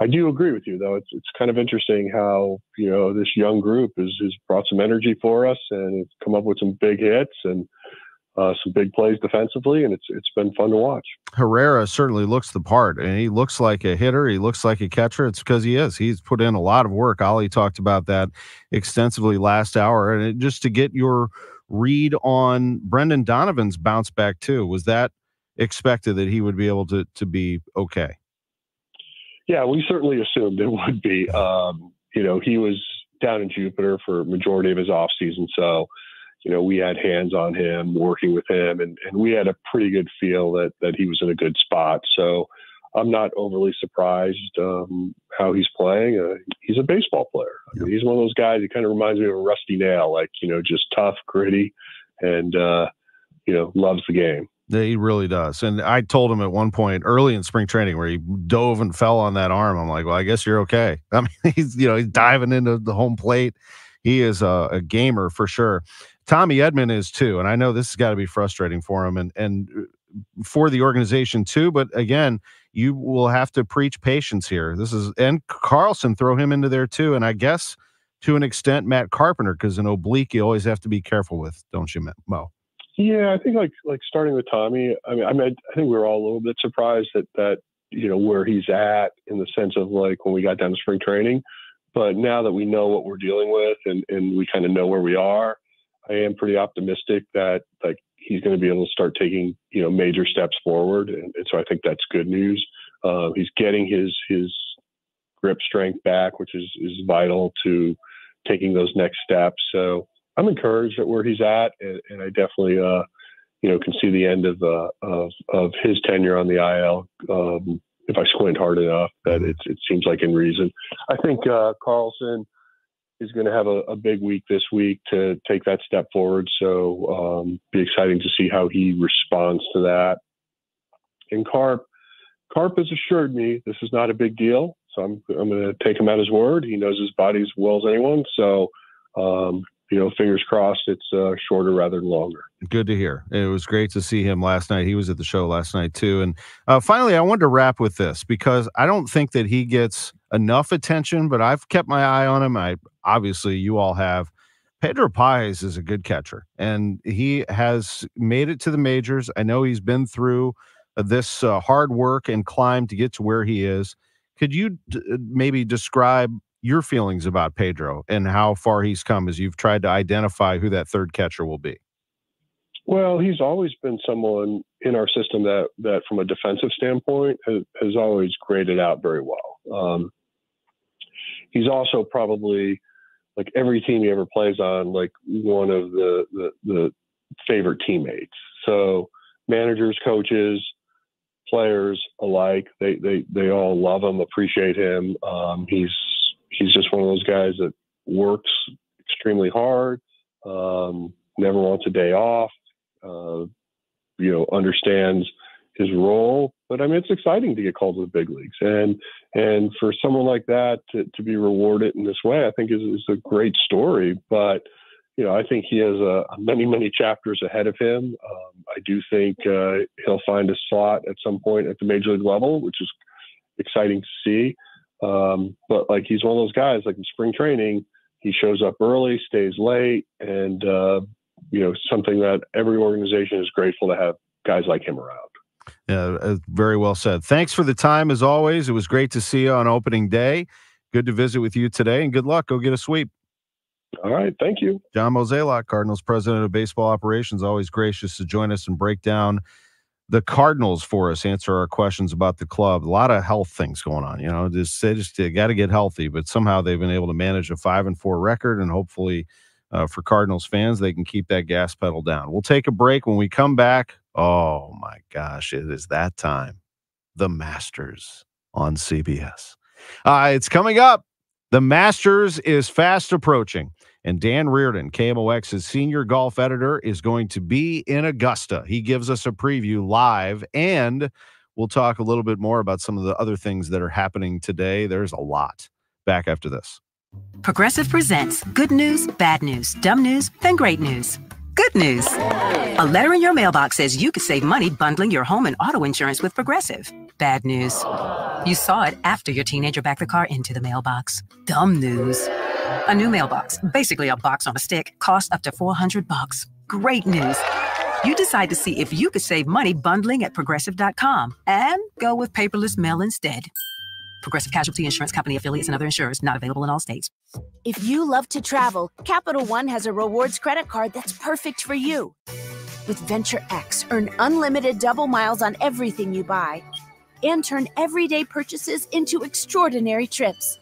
I do agree with you, though. It's it's kind of interesting how you know this young group has, has brought some energy for us and it's come up with some big hits and uh, some big plays defensively, and it's it's been fun to watch. Herrera certainly looks the part, and he looks like a hitter. He looks like a catcher. It's because he is. He's put in a lot of work. Ollie talked about that extensively last hour, and it, just to get your read on Brendan Donovan's bounce back too. Was that expected that he would be able to to be okay? Yeah, we certainly assumed it would be. Um, you know, he was down in Jupiter for majority of his off season, so you know we had hands on him, working with him, and and we had a pretty good feel that that he was in a good spot. So I'm not overly surprised um, how he's playing. Uh, he's a baseball player. I mean, he's one of those guys. He kind of reminds me of a Rusty Nail, like you know, just tough, gritty, and uh, you know, loves the game. He really does. And I told him at one point early in spring training where he dove and fell on that arm. I'm like, well, I guess you're okay. I mean, he's you know he's diving into the home plate. He is a, a gamer for sure. Tommy Edman is too, and I know this has got to be frustrating for him and and uh, for the organization too. But again, you will have to preach patience here. This is and Carlson throw him into there too, and I guess to an extent Matt Carpenter because an oblique you always have to be careful with, don't you, Mo? Yeah, I think like like starting with Tommy. I mean, I mean, I think we are all a little bit surprised that that you know where he's at in the sense of like when we got down to spring training. But now that we know what we're dealing with and and we kind of know where we are, I am pretty optimistic that like he's going to be able to start taking you know major steps forward, and, and so I think that's good news. Uh, he's getting his his grip strength back, which is is vital to taking those next steps. So I'm encouraged at where he's at, and, and I definitely uh, you know can see the end of uh, of of his tenure on the IL. Um, if I squint hard enough, that it, it seems like in reason. I think uh, Carlson is going to have a, a, big week this week to take that step forward. So um, be exciting to see how he responds to that. And Carp, Carp has assured me this is not a big deal, so I'm I'm going to take him at his word. He knows his body as well as anyone, so um, you know, fingers crossed, it's uh, shorter rather than longer. Good to hear. It was great to see him last night. He was at the show last night too. And uh, finally, I wanted to wrap with this because I don't think that he gets enough attention, but I've kept my eye on him. I obviously you all have. Pedro Pages is a good catcher, and he has made it to the majors. I know he's been through uh, this uh, hard work and climb to get to where he is. Could you d- uh, maybe describe your feelings about Pedro and how far he's come as you've tried to identify who that third catcher will be? Well, he's always been someone in our system that, that from a defensive standpoint, has, has always graded out very well. Um, he's also probably like every team he ever plays on, like one of the, the, the favorite teammates. So managers, coaches, players alike, they, they, they all love him, appreciate him. Um, he's, he's just one of those guys that works extremely hard, um, never wants a day off, uh, you know, understands his role. But I mean, it's exciting to get called to the big leagues, and and for someone like that to, to be rewarded in this way, I think is, is a great story. But you know, I think he has a, many many chapters ahead of him. Um, I do think uh, he'll find a slot at some point at the major league level, which is exciting to see. Um, but like he's one of those guys, like in spring training, he shows up early, stays late, and uh, you know something that every organization is grateful to have guys like him around. Yeah, uh, very well said. Thanks for the time as always. It was great to see you on opening day. Good to visit with you today, and good luck. Go get a sweep. All right, thank you. John Mozeliak, Cardinals president of baseball operations, always gracious to join us and break down the Cardinals for us, answer our questions about the club. A lot of health things going on. You know, just they just got to get healthy, but somehow they've been able to manage a five and four record, and hopefully, uh, for Cardinals fans, they can keep that gas pedal down. We'll take a break. When we come back, oh my gosh, it is that time. The Masters on CBS. Uh, it's coming up. The Masters is fast approaching. And Dan Reardon, KMOX's senior golf editor, is going to be in Augusta. He gives us a preview live, and we'll talk a little bit more about some of the other things that are happening today. There's a lot. Back after this. Progressive presents good news, bad news, dumb news, then great news. Good news. A letter in your mailbox says you could save money bundling your home and auto insurance with Progressive. Bad news. You saw it after your teenager backed the car into the mailbox. Dumb news. A new mailbox, basically a box on a stick, costs up to 400 bucks. Great news. You decide to see if you could save money bundling at progressive.com and go with paperless mail instead. Progressive Casualty Insurance Company affiliates and other insurers not available in all states. If you love to travel, Capital One has a rewards credit card that's perfect for you. With Venture X, earn unlimited double miles on everything you buy and turn everyday purchases into extraordinary trips.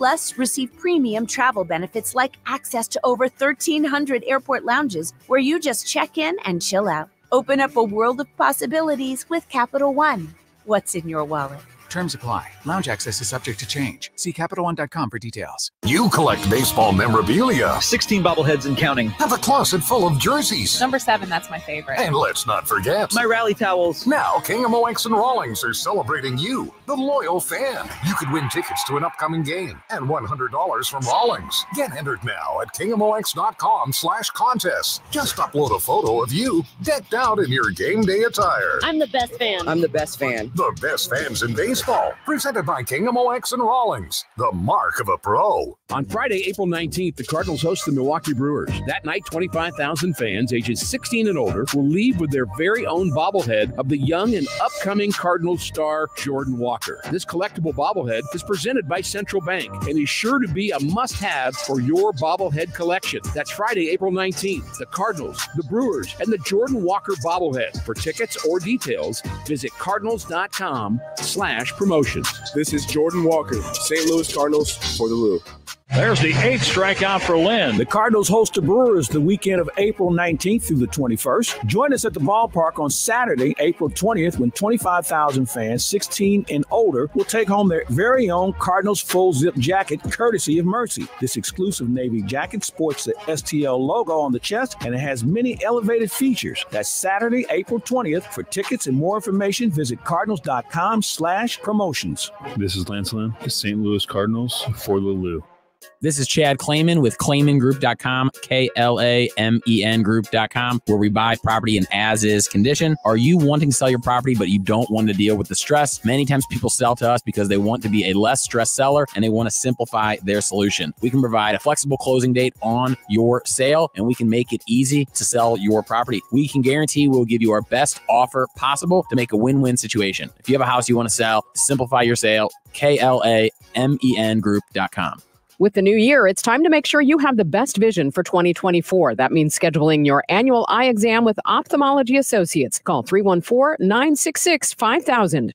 Plus, receive premium travel benefits like access to over 1,300 airport lounges where you just check in and chill out. Open up a world of possibilities with Capital One. What's in your wallet? Terms apply. Lounge access is subject to change. See CapitalOne.com for details. You collect baseball memorabilia. 16 bobbleheads and counting. Have a closet full of jerseys. Number seven, that's my favorite. And let's not forget my rally towels. Now, KMOX and Rawlings are celebrating you, the loyal fan. You could win tickets to an upcoming game and $100 from Rawlings. Get entered now at KMOX.com slash contests. Just upload a photo of you decked out in your game day attire. I'm the best fan. I'm the best fan. The best fans in baseball Baseball, presented by KMOX and Rawlings, the mark of a pro. On Friday, April 19th, the Cardinals host the Milwaukee Brewers. That night, 25,000 fans ages 16 and older will leave with their very own bobblehead of the young and upcoming Cardinals star Jordan Walker. This collectible bobblehead is presented by Central Bank and is sure to be a must have for your bobblehead collection. That's Friday, April 19th. The Cardinals, the Brewers, and the Jordan Walker bobblehead. For tickets or details, visit cardinals.com slash promotions. This is Jordan Walker, St. Louis Cardinals for the Lou. There's the eighth strikeout for Lynn. The Cardinals host the Brewers the weekend of April 19th through the 21st. Join us at the ballpark on Saturday, April 20th, when 25,000 fans 16 and older will take home their very own Cardinals full zip jacket courtesy of Mercy. This exclusive Navy jacket sports the STL logo on the chest and it has many elevated features. That's Saturday, April 20th. For tickets and more information, visit cardinals.com slash promotions. This is Lance Lynn, the St. Louis Cardinals for the Lou. This is Chad Klamen with KlamenGroup.com, K L A M E N Group.com, where we buy property in as is condition. Are you wanting to sell your property, but you don't want to deal with the stress? Many times people sell to us because they want to be a less stressed seller and they want to simplify their solution. We can provide a flexible closing date on your sale and we can make it easy to sell your property. We can guarantee we'll give you our best offer possible to make a win win situation. If you have a house you want to sell, simplify your sale, K L A M E N Group.com. With the new year, it's time to make sure you have the best vision for 2024. That means scheduling your annual eye exam with Ophthalmology Associates. Call 314 966 5000.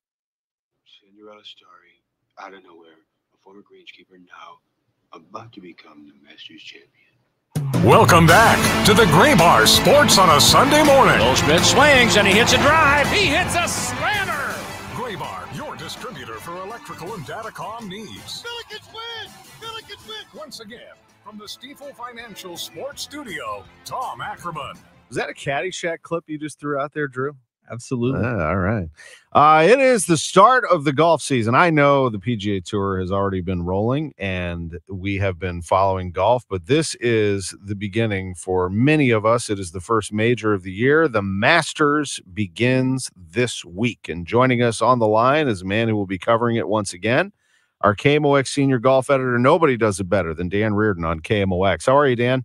Cinderella story out of nowhere. A former greenskeeper now about to become the Masters champion. Welcome back to the Graybar Sports on a Sunday morning. Goldschmidt swings and he hits a drive. He hits a slammer. Graybar, your distributor for electrical and datacom needs. Billikens win! Billikens win! Once again, from the Stifel Financial Sports Studio, Tom Ackerman. Was that a Caddyshack clip you just threw out there, Drew? Absolutely. Ah, all right. Uh, it is the start of the golf season. I know the PGA Tour has already been rolling and we have been following golf, but this is the beginning for many of us. It is the first major of the year. The Masters begins this week. And joining us on the line is a man who will be covering it once again. Our KMOX senior golf editor. Nobody does it better than Dan Reardon on KMOX. How are you, Dan?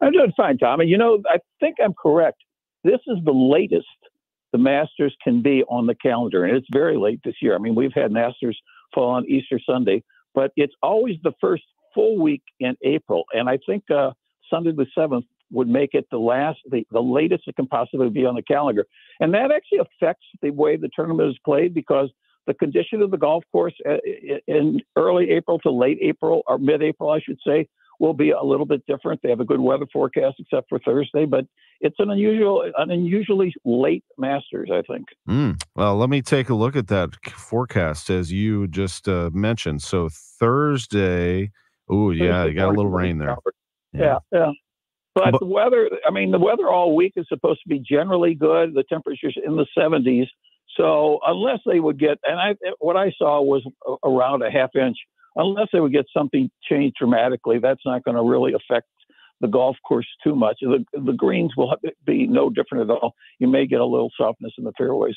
I'm doing fine, Tommy. You know, I think I'm correct. This is the latest the Masters can be on the calendar, and it's very late this year. I mean, we've had Masters fall on Easter Sunday, but it's always the first full week in April, and I think uh, Sunday the seventh would make it the last, the, the latest it can possibly be on the calendar, and that actually affects the way the tournament is played because the condition of the golf course uh, in early April to late April or mid-April, I should say, will be a little bit different. They have a good weather forecast except for Thursday, but it's an unusual, an unusually late Masters, I think. Mm. Well, let me take a look at that forecast as you just uh, mentioned. So Thursday, oh yeah, you got a little rain there. Yeah, yeah. But, but the weather, I mean, the weather all week is supposed to be generally good. The temperatures in the 70s. So unless they would get, and I, what I saw was around a half inch unless they would get something changed dramatically, that's not going to really affect the golf course too much. The, the greens will be no different at all. You may get a little softness in the fairways.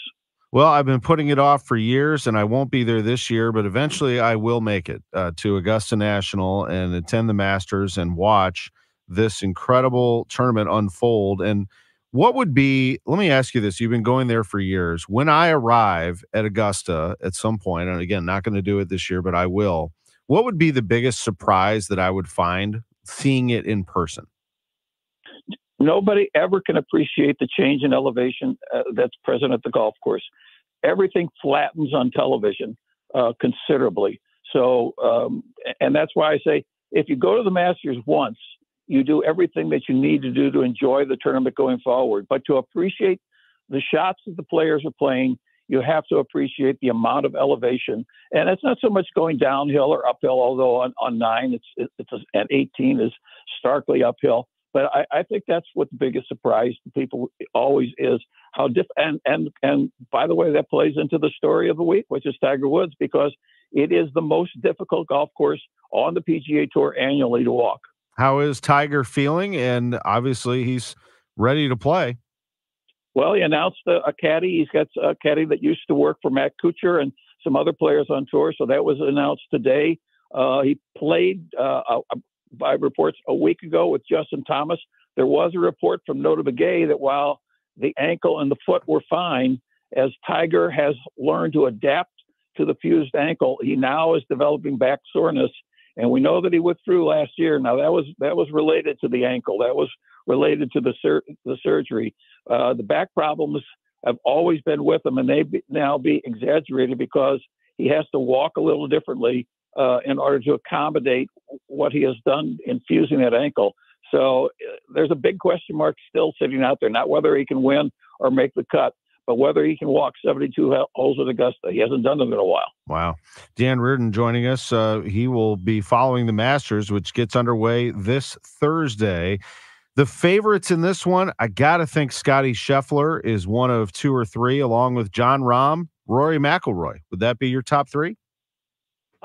Well, I've been putting it off for years, and I won't be there this year, but eventually I will make it uh, to Augusta National and attend the Masters and watch this incredible tournament unfold. And what would be, let me ask you this you've been going there for years. When I arrive at Augusta at some point, and again, not going to do it this year, but I will, what would be the biggest surprise that I would find seeing it in person? Nobody ever can appreciate the change in elevation uh, that's present at the golf course. Everything flattens on television uh, considerably. So, um, and that's why I say if you go to the Masters once, you do everything that you need to do to enjoy the tournament going forward. But to appreciate the shots that the players are playing, you have to appreciate the amount of elevation. And it's not so much going downhill or uphill, although on, on nine, it's, it's at 18 is starkly uphill. But I, I think that's what the biggest surprise to people always is how diff and and and by the way, that plays into the story of the week, which is Tiger Woods, because it is the most difficult golf course on the PGA Tour annually to walk. How is Tiger feeling? And obviously, he's ready to play. Well, he announced a, a caddy. He's got a caddy that used to work for Matt Kuchar and some other players on tour. So that was announced today. Uh, he played uh, by reports a week ago with Justin Thomas. There was a report from Notah Begay that while the ankle and the foot were fine, as Tiger has learned to adapt to the fused ankle, he now is developing back soreness. And we know that he withdrew last year. Now that was that was related to the ankle. That was related to the sur- the surgery. Uh, the back problems have always been with him, and they be, now be exaggerated because he has to walk a little differently uh, in order to accommodate what he has done in fusing that ankle. So uh, there's a big question mark still sitting out there, not whether he can win or make the cut, but whether he can walk 72 holes at Augusta. He hasn't done them in a while. Wow. Dan Reardon joining us. Uh, he will be following the Masters, which gets underway this Thursday. The favorites in this one, I got to think Scotty Scheffler is one of two or three, along with Jon Rahm, Rory McIlroy. Would that be your top three?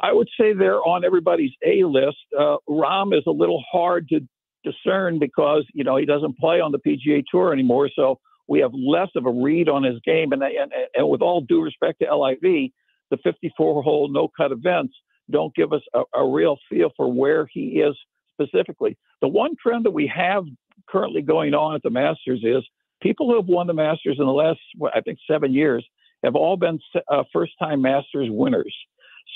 I would say they're on everybody's A list. Uh, Rahm is a little hard to discern because you know he doesn't play on the PGA Tour anymore, so we have less of a read on his game. And, and, and with all due respect to LIV, the 54-hole no-cut events don't give us a, a real feel for where he is specifically. The one trend that we have currently going on at the Masters is people who have won the Masters in the last, I think, seven years have all been uh, first-time Masters winners.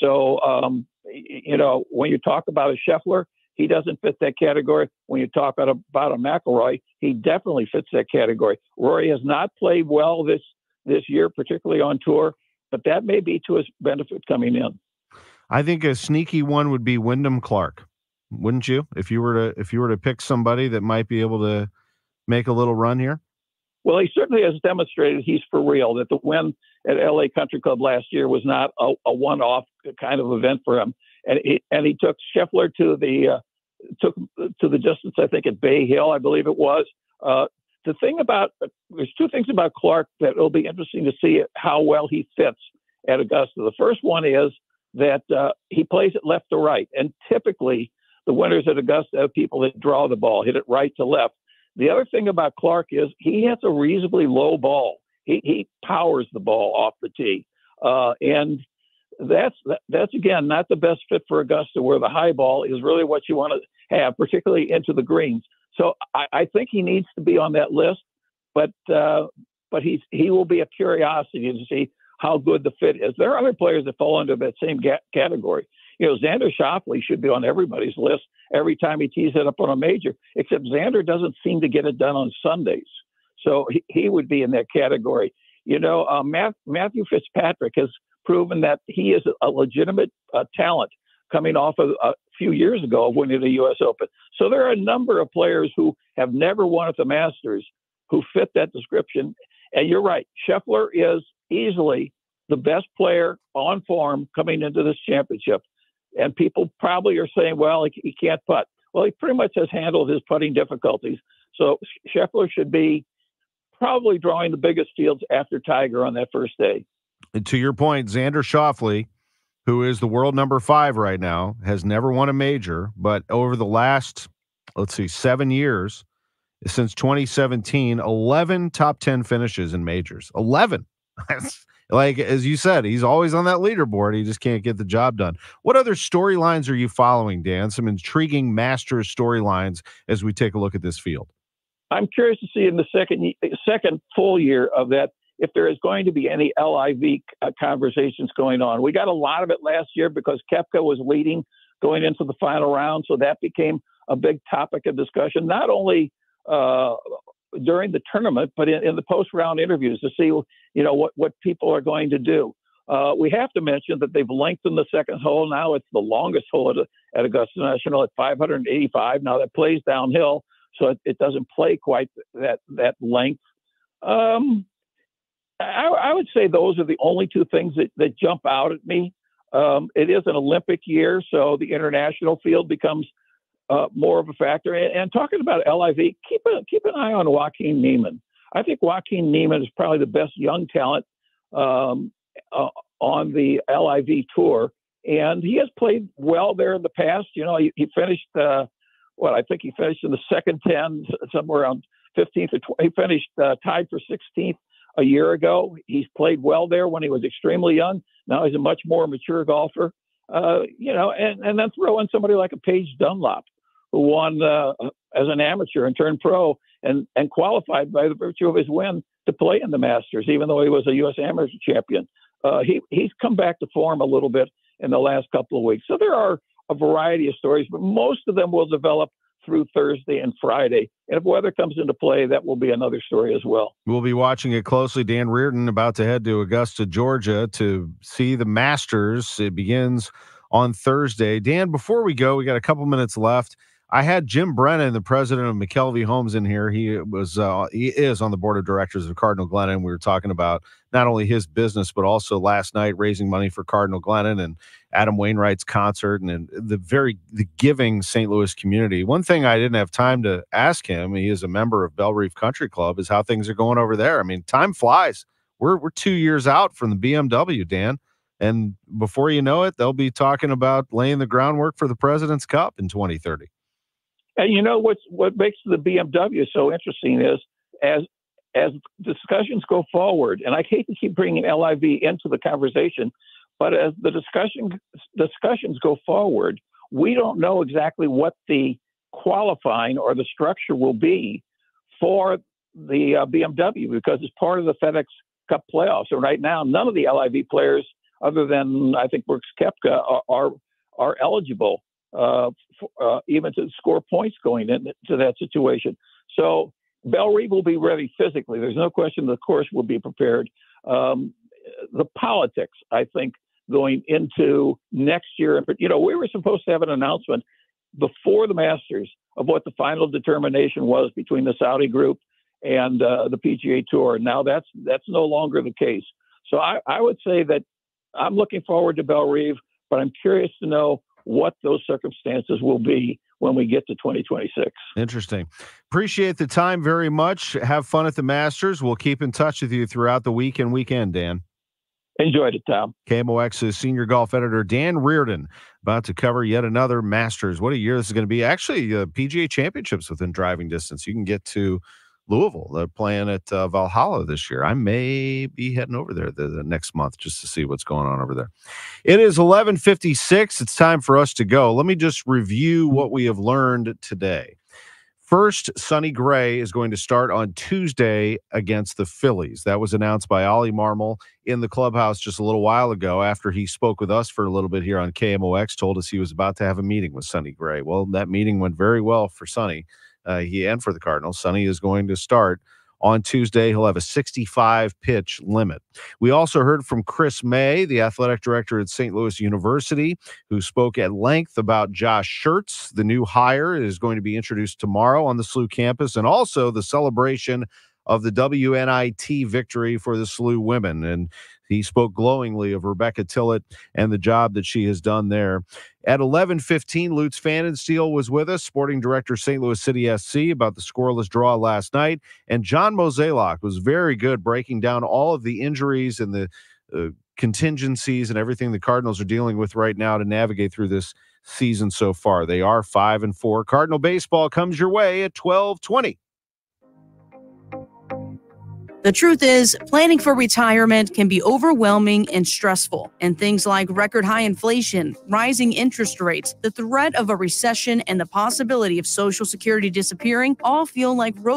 So, um, you know, when you talk about a Scheffler, he doesn't fit that category. When you talk about a, about a McIlroy, he definitely fits that category. Rory has not played well this this year, particularly on tour, but that may be to his benefit coming in. I think a sneaky one would be Wyndham Clark, wouldn't you? If you were to if you were to pick somebody that might be able to make a little run here. Well, he certainly has demonstrated he's for real. That the win at LA Country Club last year was not a, a one-off kind of event for him, and he and he took Scheffler to the uh, took to the distance. I think at Bay Hill, I believe it was. Uh, the thing about there's two things about Clark that will be interesting to see how well he fits at Augusta. The first one is that uh, he plays it left to right, and typically the winners at Augusta have people that draw the ball, hit it right to left. The other thing about Clark is he has a reasonably low ball. He, he powers the ball off the tee, uh, and that's that's again not the best fit for Augusta, where the high ball is really what you want to have, particularly into the greens. So I, I think he needs to be on that list, but uh, but he's he will be a curiosity to see how good the fit is. There are other players that fall under that same ga- category. You know, Xander Schauffele should be on everybody's list every time he tees it up on a major, except Xander doesn't seem to get it done on Sundays. So he, he would be in that category. You know, uh, Matt, Matthew Fitzpatrick has proven that he is a legitimate uh, talent coming off of a few years ago of winning the U.S. Open. So there are a number of players who have never won at the Masters who fit that description. And you're right, Scheffler is easily the best player on form coming into this championship. And people probably are saying, well, he, he can't putt. Well, he pretty much has handled his putting difficulties. So Scheffler should be probably drawing the biggest fields after Tiger on that first day. And to your point, Xander Schauffele, who is the world number five right now, has never won a major, but over the last, let's see, seven years, since 2017, 11 top 10 finishes in majors. 11. Like, as you said, he's always on that leaderboard. He just can't get the job done. What other storylines are you following, Dan? Some intriguing Masters storylines as we take a look at this field. I'm curious to see in the second second full year of that if there is going to be any LIV uh, conversations going on. We got a lot of it last year because Koepka was leading going into the final round, so that became a big topic of discussion, not only uh, during the tournament, but in, in the post-round interviews to see, you know, what, what people are going to do. Uh, we have to mention that they've lengthened the second hole. Now it's the longest hole at, at Augusta National at 585. Now that plays downhill, so it, it doesn't play quite that that length. Um, I, I, would say those are the only two things that, that jump out at me. Um, it is an Olympic year, so the international field becomes uh, more of a factor. And, and, talking about LIV, keep a, keep an eye on Joaquin Niemann. I think Joaquin Niemann is probably the best young talent um, uh, on the LIV tour, and he has played well there in the past. You know, he, he finished uh, what I think he finished in the second ten, somewhere around 15th or 20. He finished uh, tied for 16th a year ago. He's played well there when he was extremely young. Now he's a much more mature golfer. Uh, you know, and, and then throw in somebody like a Paige Dunlap, who won uh, as an amateur and turned pro and, and qualified by the virtue of his win to play in the Masters, even though he was a U.S. amateur champion. Uh, he, he's come back to form a little bit in the last couple of weeks. So there are a variety of stories, but most of them will develop through Thursday and Friday. And if weather comes into play, that will be another story as well. We'll be watching it closely. Dan Reardon about to head to Augusta, Georgia to see the Masters. It begins on Thursday. Dan, before we go, we got a couple minutes left. I had Jim Brennan, the president of McKelvey Homes, in here. He was uh, he is on the board of directors of Cardinal Glennon. We were talking about not only his business, but also last night raising money for Cardinal Glennon and Adam Wainwright's concert and, and the very the giving St. Louis community. One thing I didn't have time to ask him, he is a member of Bellerive Country Club, is how things are going over there. I mean, time flies. We're we're two years out from the BMW, Dan. And before you know it, they'll be talking about laying the groundwork for the President's Cup in 2030. And you know what's what makes the BMW so interesting is as as discussions go forward, and I hate to keep bringing LIV into the conversation, but as the discussion discussions go forward, we don't know exactly what the qualifying or the structure will be for the uh, BMW because it's part of the FedEx Cup playoffs. And right now, none of the LIV players, other than I think Brooks Koepka, are, are, are eligible uh, for, uh, even to score points going into that situation. So Bellerive will be ready physically. There's no question the course will be prepared. Um, the politics, I think, going into next year, you know, we were supposed to have an announcement before the Masters of what the final determination was between the Saudi group and uh, the PGA Tour. Now that's that's no longer the case. So I, I would say that I'm looking forward to Bellerive, but I'm curious to know what those circumstances will be when we get to 2026. Interesting. Appreciate the time very much. Have fun at the Masters. We'll keep in touch with you throughout the week and weekend, Dan. Enjoyed it, Tom. KMOX's senior golf editor, Dan Reardon, about to cover yet another Masters. What a year this is going to be. Actually, uh, PGA Championships within driving distance. You can get to Louisville. They're playing at uh, Valhalla this year. I may be heading over there the, the, next month just to see what's going on over there. It is 11:56. It's time for us to go. Let me just review what we have learned today. First, Sonny Gray is going to start on Tuesday against the Phillies. That was announced by Ollie Marmol in the clubhouse just a little while ago after he spoke with us for a little bit here on KMOX, told us he was about to have a meeting with Sonny Gray. Well, that meeting went very well for Sonny uh, he and for the Cardinals. Sonny is going to start on Tuesday. He'll have a 65 pitch limit. We also heard from Chris May, the athletic director at St. Louis University, who spoke at length about Josh Schertz. The new hire is going to be introduced tomorrow on the SLU campus, and also the celebration of the WNIT victory for the SLU women. And he spoke glowingly of Rebecca Tillett and the job that she has done there. At 11:15, Lutz Pfannenstiel was with us, sporting director St. Louis City SC, about the scoreless draw last night. And John Mozeliak was very good breaking down all of the injuries and the uh, contingencies and everything the Cardinals are dealing with right now to navigate through this season so far. They are five and four. Cardinal baseball comes your way at 12:20. The truth is, planning for retirement can be overwhelming and stressful, and things like record high inflation, rising interest rates, the threat of a recession, and the possibility of Social Security disappearing all feel like road